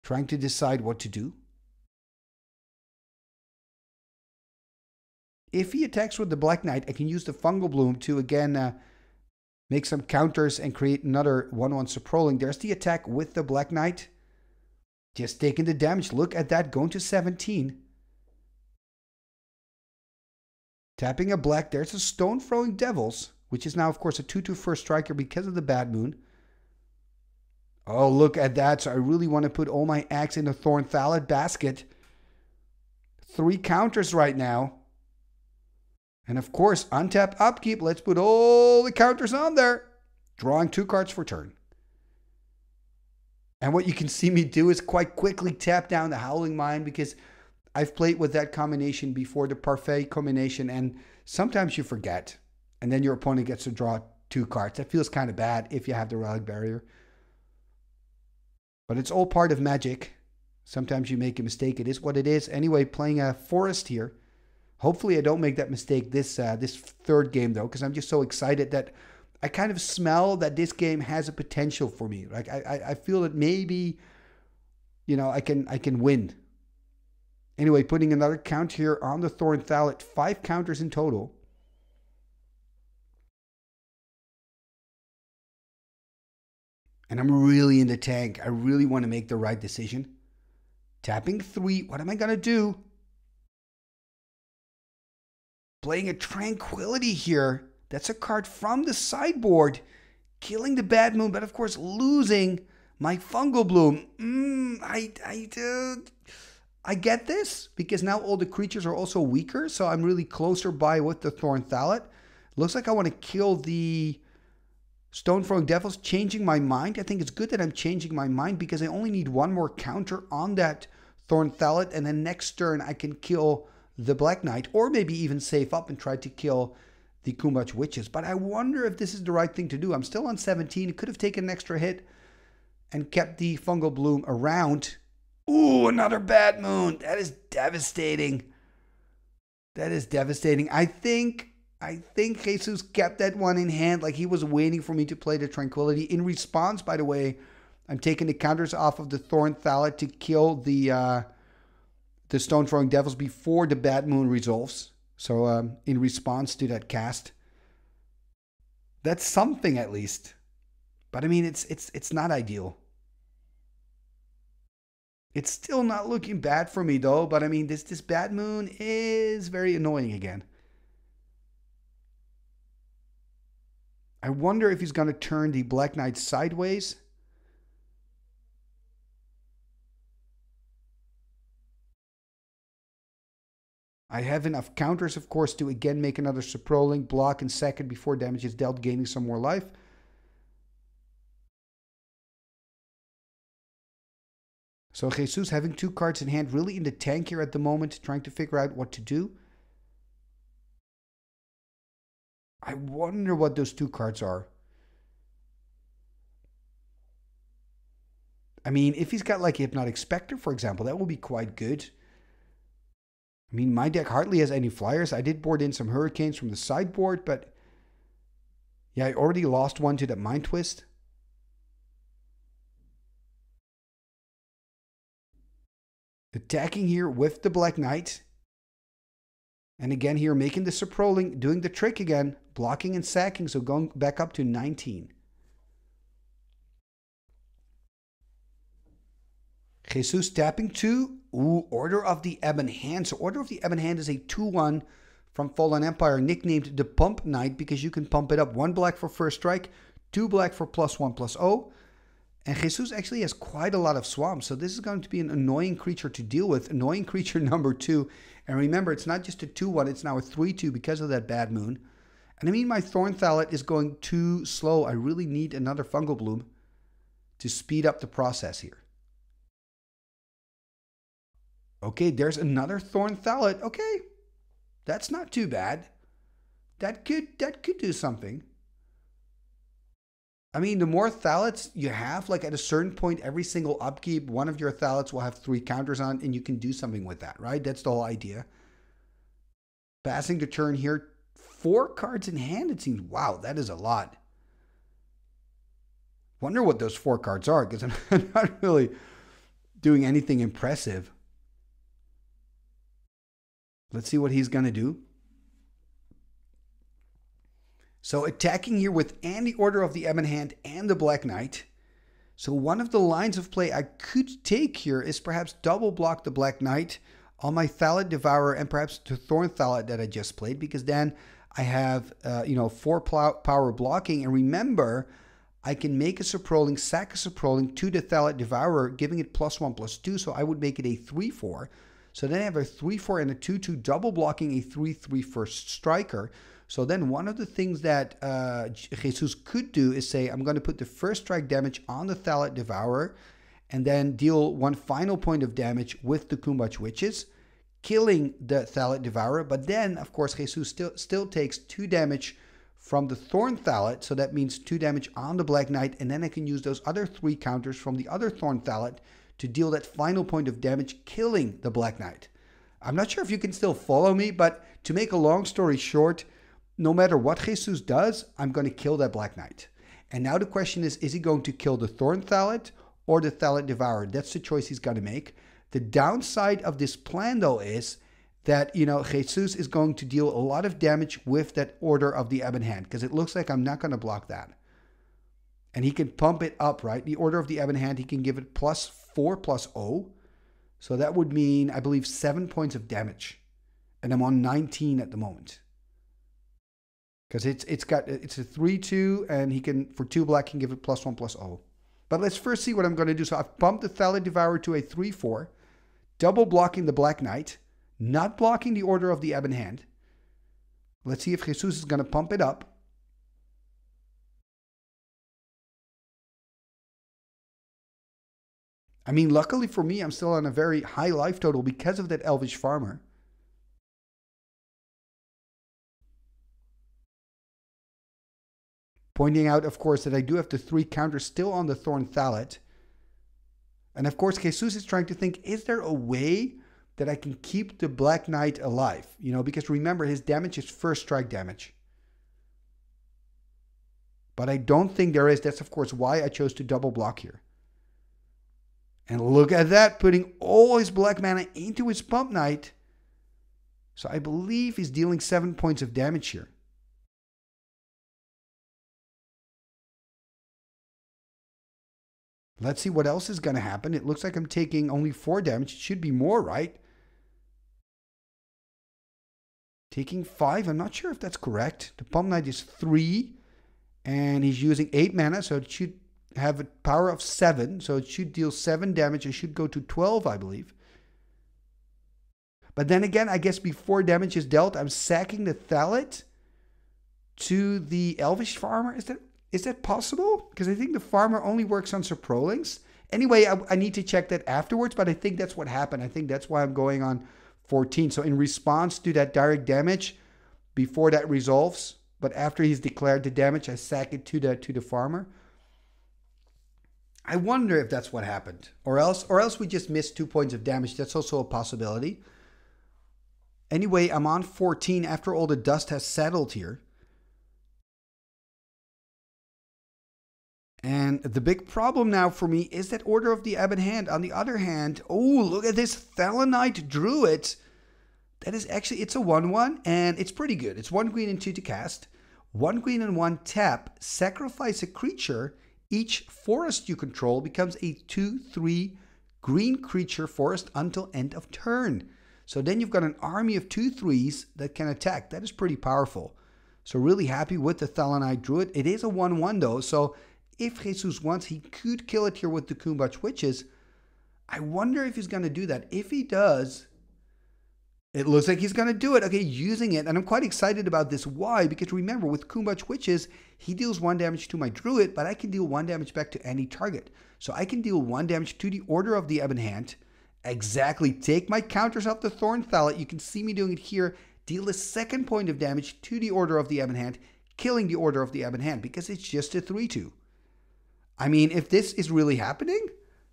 trying to decide what to do. If he attacks with the Black Knight, I can use the Fungal Bloom to again uh, make some counters and create another 1 1 Saproling. There's the attack with the Black Knight. Just taking the damage. Look at that, going to 17. Tapping a black. There's a Stone Throwing Devils, which is now, of course, a 2 2 first striker because of the Bad Moon. Oh, look at that. So I really want to put all my eggs in the Thorn Thallid basket. Three counters right now. And of course, untap upkeep. Let's put all the counters on there. Drawing two cards for turn. And what you can see me do is quite quickly tap down the Howling Mine because I've played with that combination before, the Parfait combination, and sometimes you forget. And then your opponent gets to draw two cards. That feels kind of bad if you have the Relic Barrier. But it's all part of magic. Sometimes you make a mistake. It is what it is. Anyway, playing a Forest here. Hopefully, I don't make that mistake this uh, this third game though, because I'm just so excited that I kind of smell that this game has a potential for me. Like I, I feel that maybe, you know, I can I can win. Anyway, putting another count here on the Thorn Thallid, five counters in total. And I'm really in the tank. I really want to make the right decision. Tapping three. What am I going to do? Playing a Tranquility here. That's a card from the sideboard. Killing the Bad Moon, but of course losing my Fungal Bloom. Mm, I, I, uh, I get this because now all the creatures are also weaker, so I'm really closer by with the Thorn Thallid. Looks like I want to kill the Stone Throwing Devils, changing my mind. I think it's good that I'm changing my mind because I only need one more counter on that Thorn Thallid, and then next turn I can kill the Black Knight, or maybe even save up and try to kill the Cuombajj Witches. But I wonder if this is the right thing to do. I'm still on 17. It could have taken an extra hit and kept the Fungal Bloom around. Ooh, another Bad Moon. That is devastating. That is devastating. I think I think Jesus kept that one in hand like he was waiting for me to play the Tranquility. In response, by the way, I'm taking the counters off of the Thorn Thallid to kill the uh, the Stone Throwing Devils before the Bad Moon resolves. So, um, in response to that cast, that's something at least. But I mean, it's it's it's not ideal. It's still not looking bad for me though. But I mean, this this Bad Moon is very annoying again. I wonder if he's going to turn the Black Knight sideways. I have enough counters, of course, to again make another Saproling, block in second before damage is dealt, gaining some more life. So Jesus having two cards in hand, really in the tank here at the moment, trying to figure out what to do. I wonder what those two cards are. I mean, if he's got like Hypnotic Spectre, for example, that will be quite good. I mean, my deck hardly has any flyers. I did board in some Hurricanes from the sideboard, but yeah, I already lost one to that Mind Twist. Attacking here with the Black Knight. And again here, making the Saproling, doing the trick again, blocking and sacking, so going back up to 19. Jesus tapping two. Ooh, Order of the Ebon Hand. So Order of the Ebon Hand is a 2-1 from Fallen Empire, nicknamed the Pump Knight because you can pump it up. One black for first strike, two black for plus one plus O. And Jesus actually has quite a lot of swamps, so this is going to be an annoying creature to deal with. Annoying creature number two. And remember, it's not just a 2-1, it's now a 3-2 because of that bad moon. And I mean, my Thorn Thallid is going too slow. I really need another Fungal Bloom to speed up the process here. Okay, there's another Thorn Thallid. Okay, that's not too bad. That could that could do something. I mean, the more thallids you have, like at a certain point, every single upkeep, one of your thallids will have three counters on, and you can do something with that, right? That's the whole idea. Passing the turn here, four cards in hand, it seems. Wow, that is a lot. Wonder what those four cards are, because I'm not really doing anything impressive. Let's see what he's going to do. So attacking here with and the Order of the Ebon Hand and the Black Knight. So one of the lines of play I could take here is perhaps double block the Black Knight on my Thallid Devourer and perhaps the Thorn Thallid that I just played because then I have, uh, you know, four power blocking. And remember, I can make a Saproling, sack a Saproling to the Thallid Devourer, giving it plus one, plus two. So I would make it a 3-4. So then I have a 3-4 and a 2-2 double blocking a 3-3 first striker. So then one of the things that uh, Jesus could do is say, I'm going to put the first strike damage on the Thallid Devourer and then deal one final point of damage with the Cuombajj Witches, killing the Thallid Devourer. But then, of course, Jesus still, still takes two damage from the Thorn Thallid, so that means two damage on the Black Knight, and then I can use those other three counters from the other Thorn Thallid to deal that final point of damage, killing the Black Knight. I'm not sure if you can still follow me, but to make a long story short, no matter what Jesus does, I'm going to kill that Black Knight. And now the question is, is he going to kill the Thorn Thallid or the Thallid Devourer? That's the choice he's got to make. The downside of this plan, though, is that, you know, Jesus is going to deal a lot of damage with that Order of the Ebon Hand because it looks like I'm not going to block that. And he can pump it up, right? The Order of the Ebon Hand, he can give it plus 4 plus O. So that would mean, I believe, 7 points of damage. And I'm on 19 at the moment because it's it's got it's a three two and he can for two black can give it plus one plus O. But let's first see what I'm going to do. So I've bumped the Thallid Devourer to a three four, double blocking the Black Knight, not blocking the Order of the Ebon Hand. Let's see if Jesus is going to pump it up. I mean, luckily for me, I'm still on a very high life total because of that Elvish Farmer. Pointing out, of course, that I do have the three counters still on the Thorn Thallid. And of course, Jesus is trying to think, is there a way that I can keep the Black Knight alive? You know, because remember, his damage is first strike damage. But I don't think there is. That's, of course, why I chose to double block here. And look at that, putting all his black mana into his Pump Knight. So I believe he's dealing seven points of damage here. Let's see what else is going to happen. It looks like I'm taking only four damage. It should be more, right? Taking five. I'm not sure if that's correct. The Pump Knight is three. And he's using 8 mana, so it should have a power of 7. So it should deal 7 damage. It should go to 12, I believe. But then again, I guess before damage is dealt, I'm sacking the Thallid to the Elvish Farmer. Is that is that possible? Because I think the Farmer only works on Saprolings. Anyway, I, I, need to check that afterwards, but I think that's what happened. I think that's why I'm going on 14. So in response to that direct damage, before that resolves, but after he's declared the damage, I sack it to the to the farmer. I wonder if that's what happened, or else, or else we just missed two points of damage. That's also a possibility. Anyway, I'm on 14 after all the dust has settled here. And the big problem now for me is that Order of the Ebon Hand. On the other hand, oh, look at this Thelonite Druid. That is actually, it's a 1-1, and it's pretty good. It's 1 green and 2 to cast. 1 green and 1 tap, sacrifice a creature. Each forest you control becomes a 2-3 green creature forest until end of turn. So then you've got an army of 2-3s that can attack. That is pretty powerful. So really happy with the Thelonite Druid. It is a 1-1 though, so if Jesus wants, he could kill it here with the Cuombajj Witches. I wonder if he's going to do that. If he does, it looks like he's going to do it. Okay, using it. And I'm quite excited about this. Why? Because remember, with Cuombajj Witches, he deals one damage to my Druid, but I can deal one damage back to any target. So I can deal one damage to the Order of the Ebon Hand. Exactly. Take my counters off the Thorn Thallid. You can see me doing it here. Deal a second point of damage to the Order of the Ebon Hand, killing the Order of the Ebon Hand because it's just a 3 2. I mean, if this is really happening,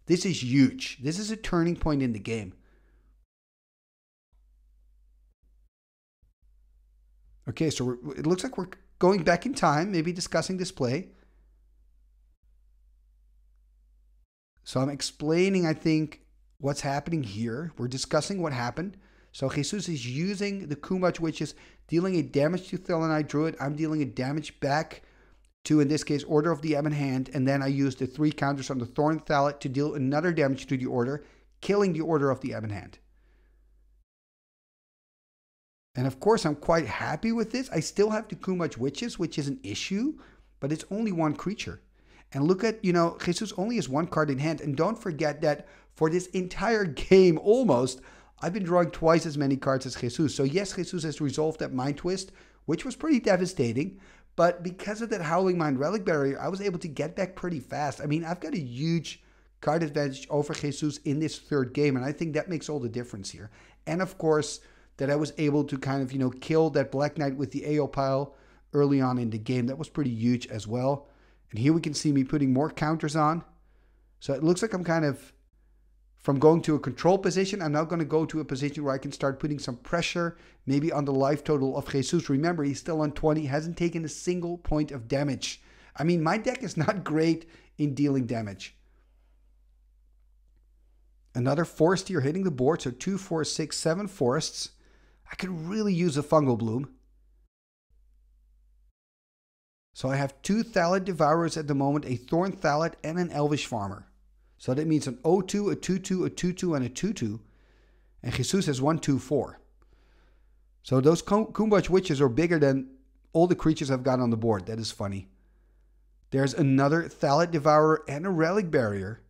this is huge. This is a turning point in the game. Okay, so it looks like we're going back in time, maybe discussing this play. So I'm explaining, I think, what's happening here. We're discussing what happened. So Jesus is using the Cuombajj is dealing a damage to Thelonite Druid. I'm dealing a damage back to, in this case, Order of the Ebon Hand, and then I use the three counters on the Thorn Thallid to deal another damage to the Order, killing the Order of the Ebon Hand. And of course, I'm quite happy with this. I still have the Cuombajj Witches, which is an issue, but it's only one creature. And look at, you know, Jesus only has one card in hand. And don't forget that for this entire game, almost, I've been drawing twice as many cards as Jesus. So yes, Jesus has resolved that Mind Twist, which was pretty devastating. But because of that Howling Mine Relic Barrier, I was able to get back pretty fast. I mean, I've got a huge card advantage over Jesus in this third game, and I think that makes all the difference here. And of course, that I was able to kind of, you know, kill that Black Knight with the Aeolipile early on in the game. That was pretty huge as well. And here we can see me putting more counters on. So it looks like I'm kind of from going to a control position, I'm now going to go to a position where I can start putting some pressure, maybe on the life total of Jesus. Remember, he's still on 20, hasn't taken a single point of damage. I mean, my deck is not great in dealing damage. Another forest here hitting the board, so two, four, six, seven forests. I could really use a fungal bloom. So I have two Thallid Devourers at the moment, a Thorn Thallid and an Elvish Farmer. So that means an O2, a 2-2, a 2-2, and a 2-2. And Jesus has 1, 2, 4. So those Cuombajj Witches are bigger than all the creatures I've got on the board. That is funny. There's another Thallid Devourer and a Relic Barrier.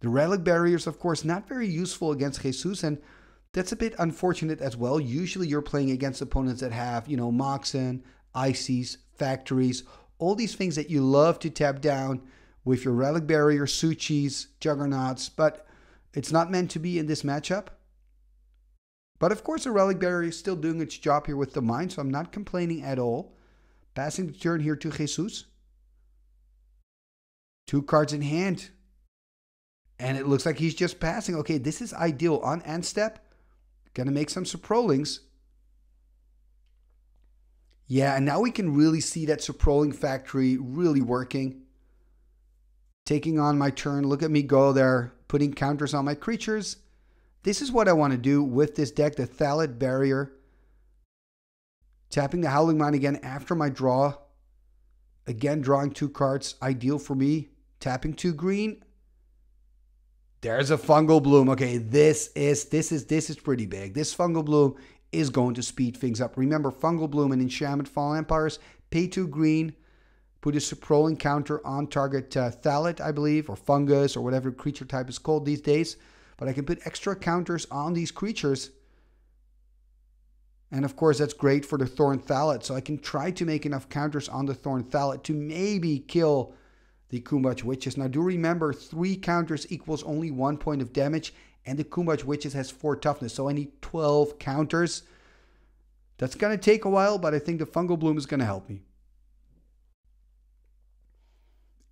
The Relic Barrier is, of course, not very useful against Jesus, and that's a bit unfortunate as well. Usually you're playing against opponents that have, you know, Moxen, Ices, Factories, all these things that you love to tap down with your Relic Barrier, Su-Chis, Juggernauts, but it's not meant to be in this matchup. But of course, the Relic Barrier is still doing its job here with the Mind, so I'm not complaining at all. Passing the turn here to Jesus. Two cards in hand. And it looks like he's just passing. Okay, this is ideal. On end step, gonna make some Saprolings. Yeah, and now we can really see that Saproling factory really working taking on my turn. Look at me go there, putting counters on my creatures. This is what I want to do with this deck, the Thallid Barrier. Tapping the Howling Mine again after my draw. Again, drawing two cards, ideal for me. Tapping two green. There's a fungal bloom. Okay, this is this is this is pretty big. This fungal bloom is going to speed things up. Remember, fungal bloom and enchantment fall empires pay two green, put a Saproling counter on target uh, I believe, or Fungus, or whatever creature type is called these days. But I can put extra counters on these creatures. And of course, that's great for the Thorn Thallid. So I can try to make enough counters on the Thorn Thallid to maybe kill the Cuombajj Witches. Now, do remember, three counters equals only one point of damage, and the Cuombajj Witches has four toughness. So I need 12 counters. That's going to take a while, but I think the Fungal Bloom is going to help me.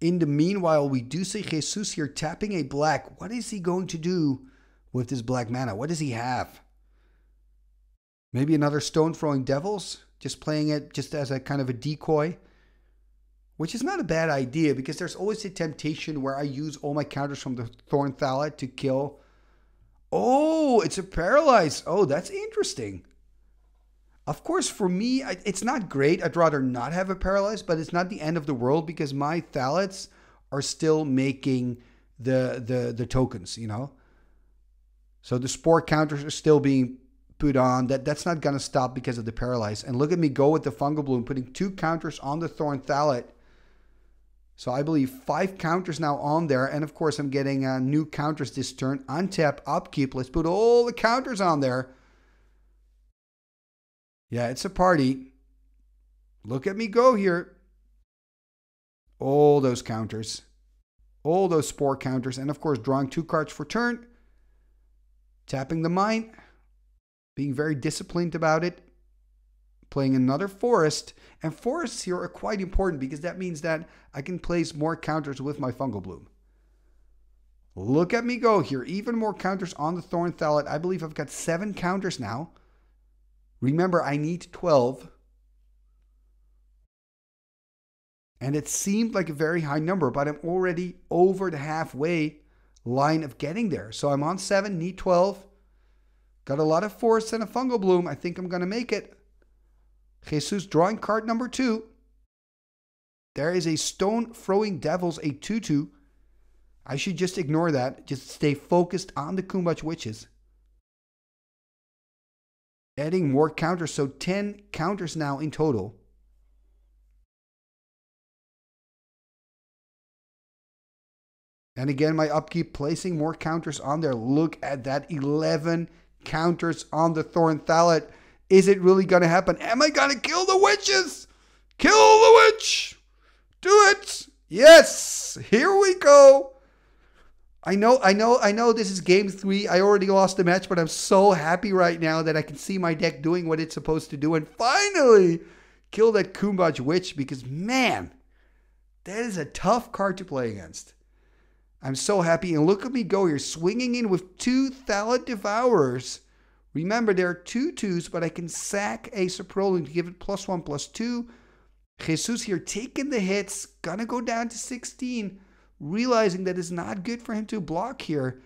In the meanwhile, we do see Jesus here tapping a black. What is he going to do with this black mana? What does he have? Maybe another stone throwing devils, just playing it just as a kind of a decoy, which is not a bad idea because there's always a temptation where I use all my counters from the Thorn Thallid to kill. Oh, it's a paralyze. Oh, that's interesting. Of course, for me, it's not great. I'd rather not have a paralyze, but it's not the end of the world because my Thallids are still making the the the tokens, you know. So the spore counters are still being put on. That that's not gonna stop because of the paralyze. And look at me go with the fungal bloom, putting two counters on the thorn thallid. So I believe five counters now on there, and of course I'm getting uh, new counters this turn. Untap, upkeep. Let's put all the counters on there. Yeah, it's a party. Look at me go here. All those counters. All those spore counters. And of course, drawing two cards for turn. Tapping the mine. Being very disciplined about it. Playing another forest. And forests here are quite important because that means that I can place more counters with my fungal bloom. Look at me go here. Even more counters on the Thorn Thallid. I believe I've got seven counters now. Remember, I need 12. And it seemed like a very high number, but I'm already over the halfway line of getting there. So I'm on 7, need 12. Got a lot of force and a fungal bloom. I think I'm going to make it. Jesus drawing card number 2. There is a stone throwing devils, a 2 2. I should just ignore that. Just stay focused on the Cuombajj witches adding more counters. So 10 counters now in total. And again, my upkeep placing more counters on there. Look at that 11 counters on the Thorn Thallid. Is it really going to happen? Am I going to kill the witches? Kill the witch! Do it! Yes! Here we go! I know, I know, I know this is game three. I already lost the match, but I'm so happy right now that I can see my deck doing what it's supposed to do and finally kill that Cuombajj Witch because, man, that is a tough card to play against. I'm so happy. And look at me go here, swinging in with two Thallid Devourers. Remember, there are two twos, but I can sack a Saproling to give it plus one, plus two. Jesus here taking the hits, gonna go down to 16 realizing that it's not good for him to block here.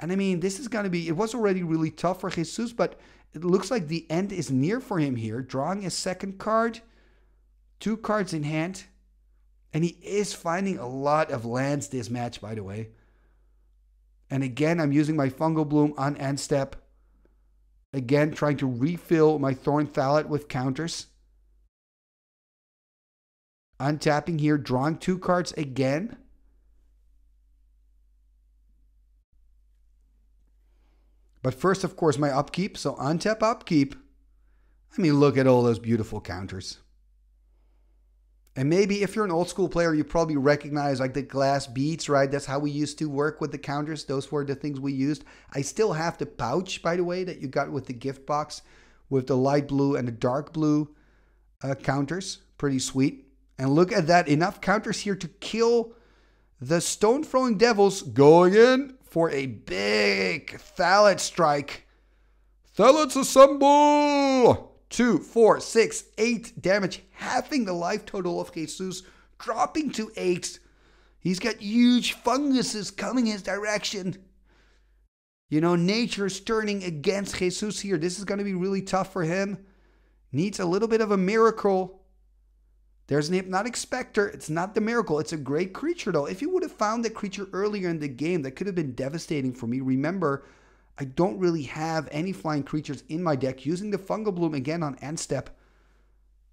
And I mean, this is to be, it was already really tough for Jesus, but it looks like the end is near for him here. Drawing a second card, two cards in hand. And he is finding a lot of lands this match, by the way. And again, I'm using my Fungal Bloom on end step. Again, trying to refill my Thorn Thallid with counters. Untapping here, drawing two cards again. But first, of course, my upkeep. So untap upkeep. I mean, look at all those beautiful counters. And maybe if you're an old school player, you probably recognize like the glass beads, right? That's how we used to work with the counters. Those were the things we used. I still have the pouch, by the way, that you got with the gift box with the light blue and the dark blue uh, counters. Pretty sweet. And look at that. Enough counters here to kill the stone throwing devils going in for a big Thallid strike. Thallids assemble! Two, four, six, eight damage, halving the life total of Jesus, dropping to eight. He's got huge funguses coming his direction. You know, nature's turning against Jesus here. This is going to be really tough for him. Needs a little bit of a miracle. There's an hypnotic specter. It's not the miracle. It's a great creature, though. If you would have found that creature earlier in the game, that could have been devastating for me. Remember, I don't really have any flying creatures in my deck. Using the Fungal Bloom again on end step,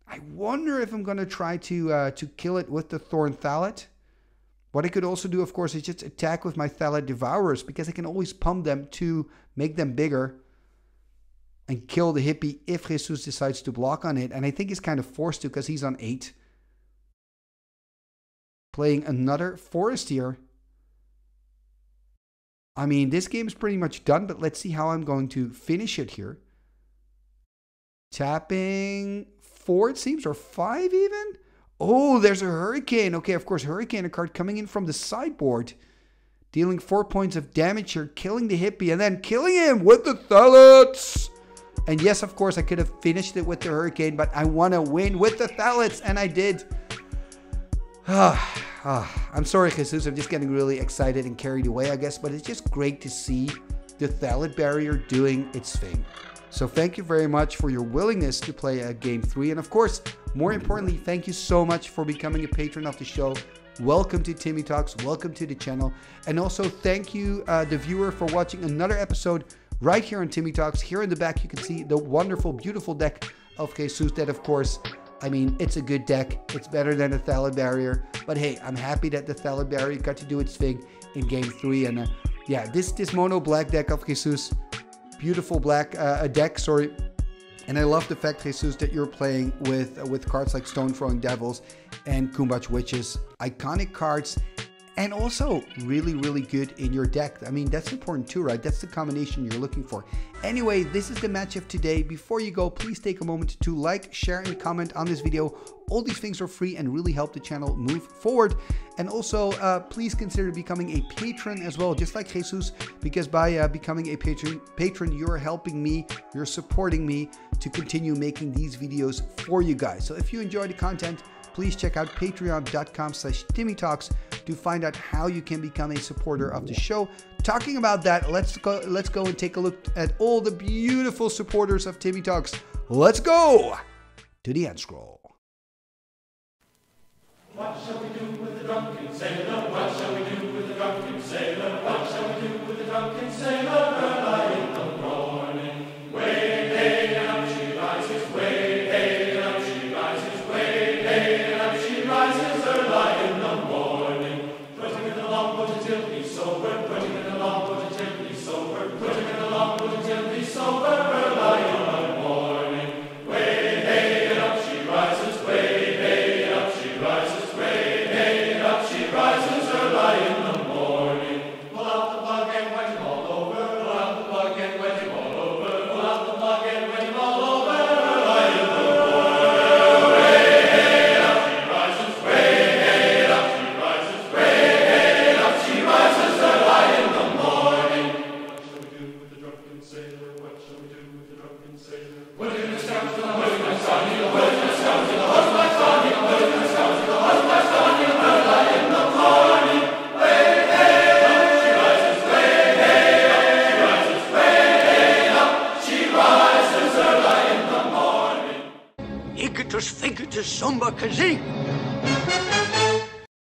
I wonder if I'm gonna try to uh, to kill it with the Thorn Thallid. What I could also do, of course, is just attack with my Thallid Devourers because I can always pump them to make them bigger and kill the hippie if Jesus decides to block on it. And I think he's kind of forced to because he's on 8. Playing another Forest here. I mean, this game is pretty much done, but let's see how I'm going to finish it here. Tapping four, it seems, or five even? Oh, there's a Hurricane. Okay, of course, Hurricane, a card coming in from the sideboard. Dealing four points of damage here, killing the hippie, and then killing him with the Thallids. And yes, of course, I could have finished it with the Hurricane, but I want to win with the Thallids, and I did. Ah. Ah, I'm sorry, Jesus. I'm just getting really excited and carried away, I guess, but it's just great to see the Thallid barrier doing its thing. So thank you very much for your willingness to play a game three. And of course, more importantly, thank you so much for becoming a patron of the show. Welcome to Timmy Talks. Welcome to the channel. And also thank you, uh, the viewer, for watching another episode right here on Timmy Talks. Here in the back, you can see the wonderful, beautiful deck of Jesus that, of course, I mean, it's a good deck. It's better than a Thallid Barrier. But hey, I'm happy that the Thallid Barrier got to do its thing in game three. And uh, yeah, this, this mono black deck of Jesus beautiful black uh, deck. Sorry. And I love the fact, Jesus, that you're playing with uh, with cards like Stone Throwing Devils and Cuombajj Witches, iconic cards and also really, really good in your deck. I mean, that's important too, right? That's the combination you're looking for. Anyway, this is the match of today. Before you go, please take a moment to like, share, and comment on this video. All these things are free and really help the channel move forward. And also, uh, please consider becoming a patron as well, just like Jesus, because by uh, becoming a patron, patron, you're helping me, you're supporting me to continue making these videos for you guys. So if you enjoy the content, please check out patreon.com slash timmytalks to find out how you can become a supporter of the show. Talking about that, let's go let's go and take a look at all the beautiful supporters of Timmy Talks. Let's go to the end scroll. What shall we do with the drunken sailor? Figitus sumba kazing.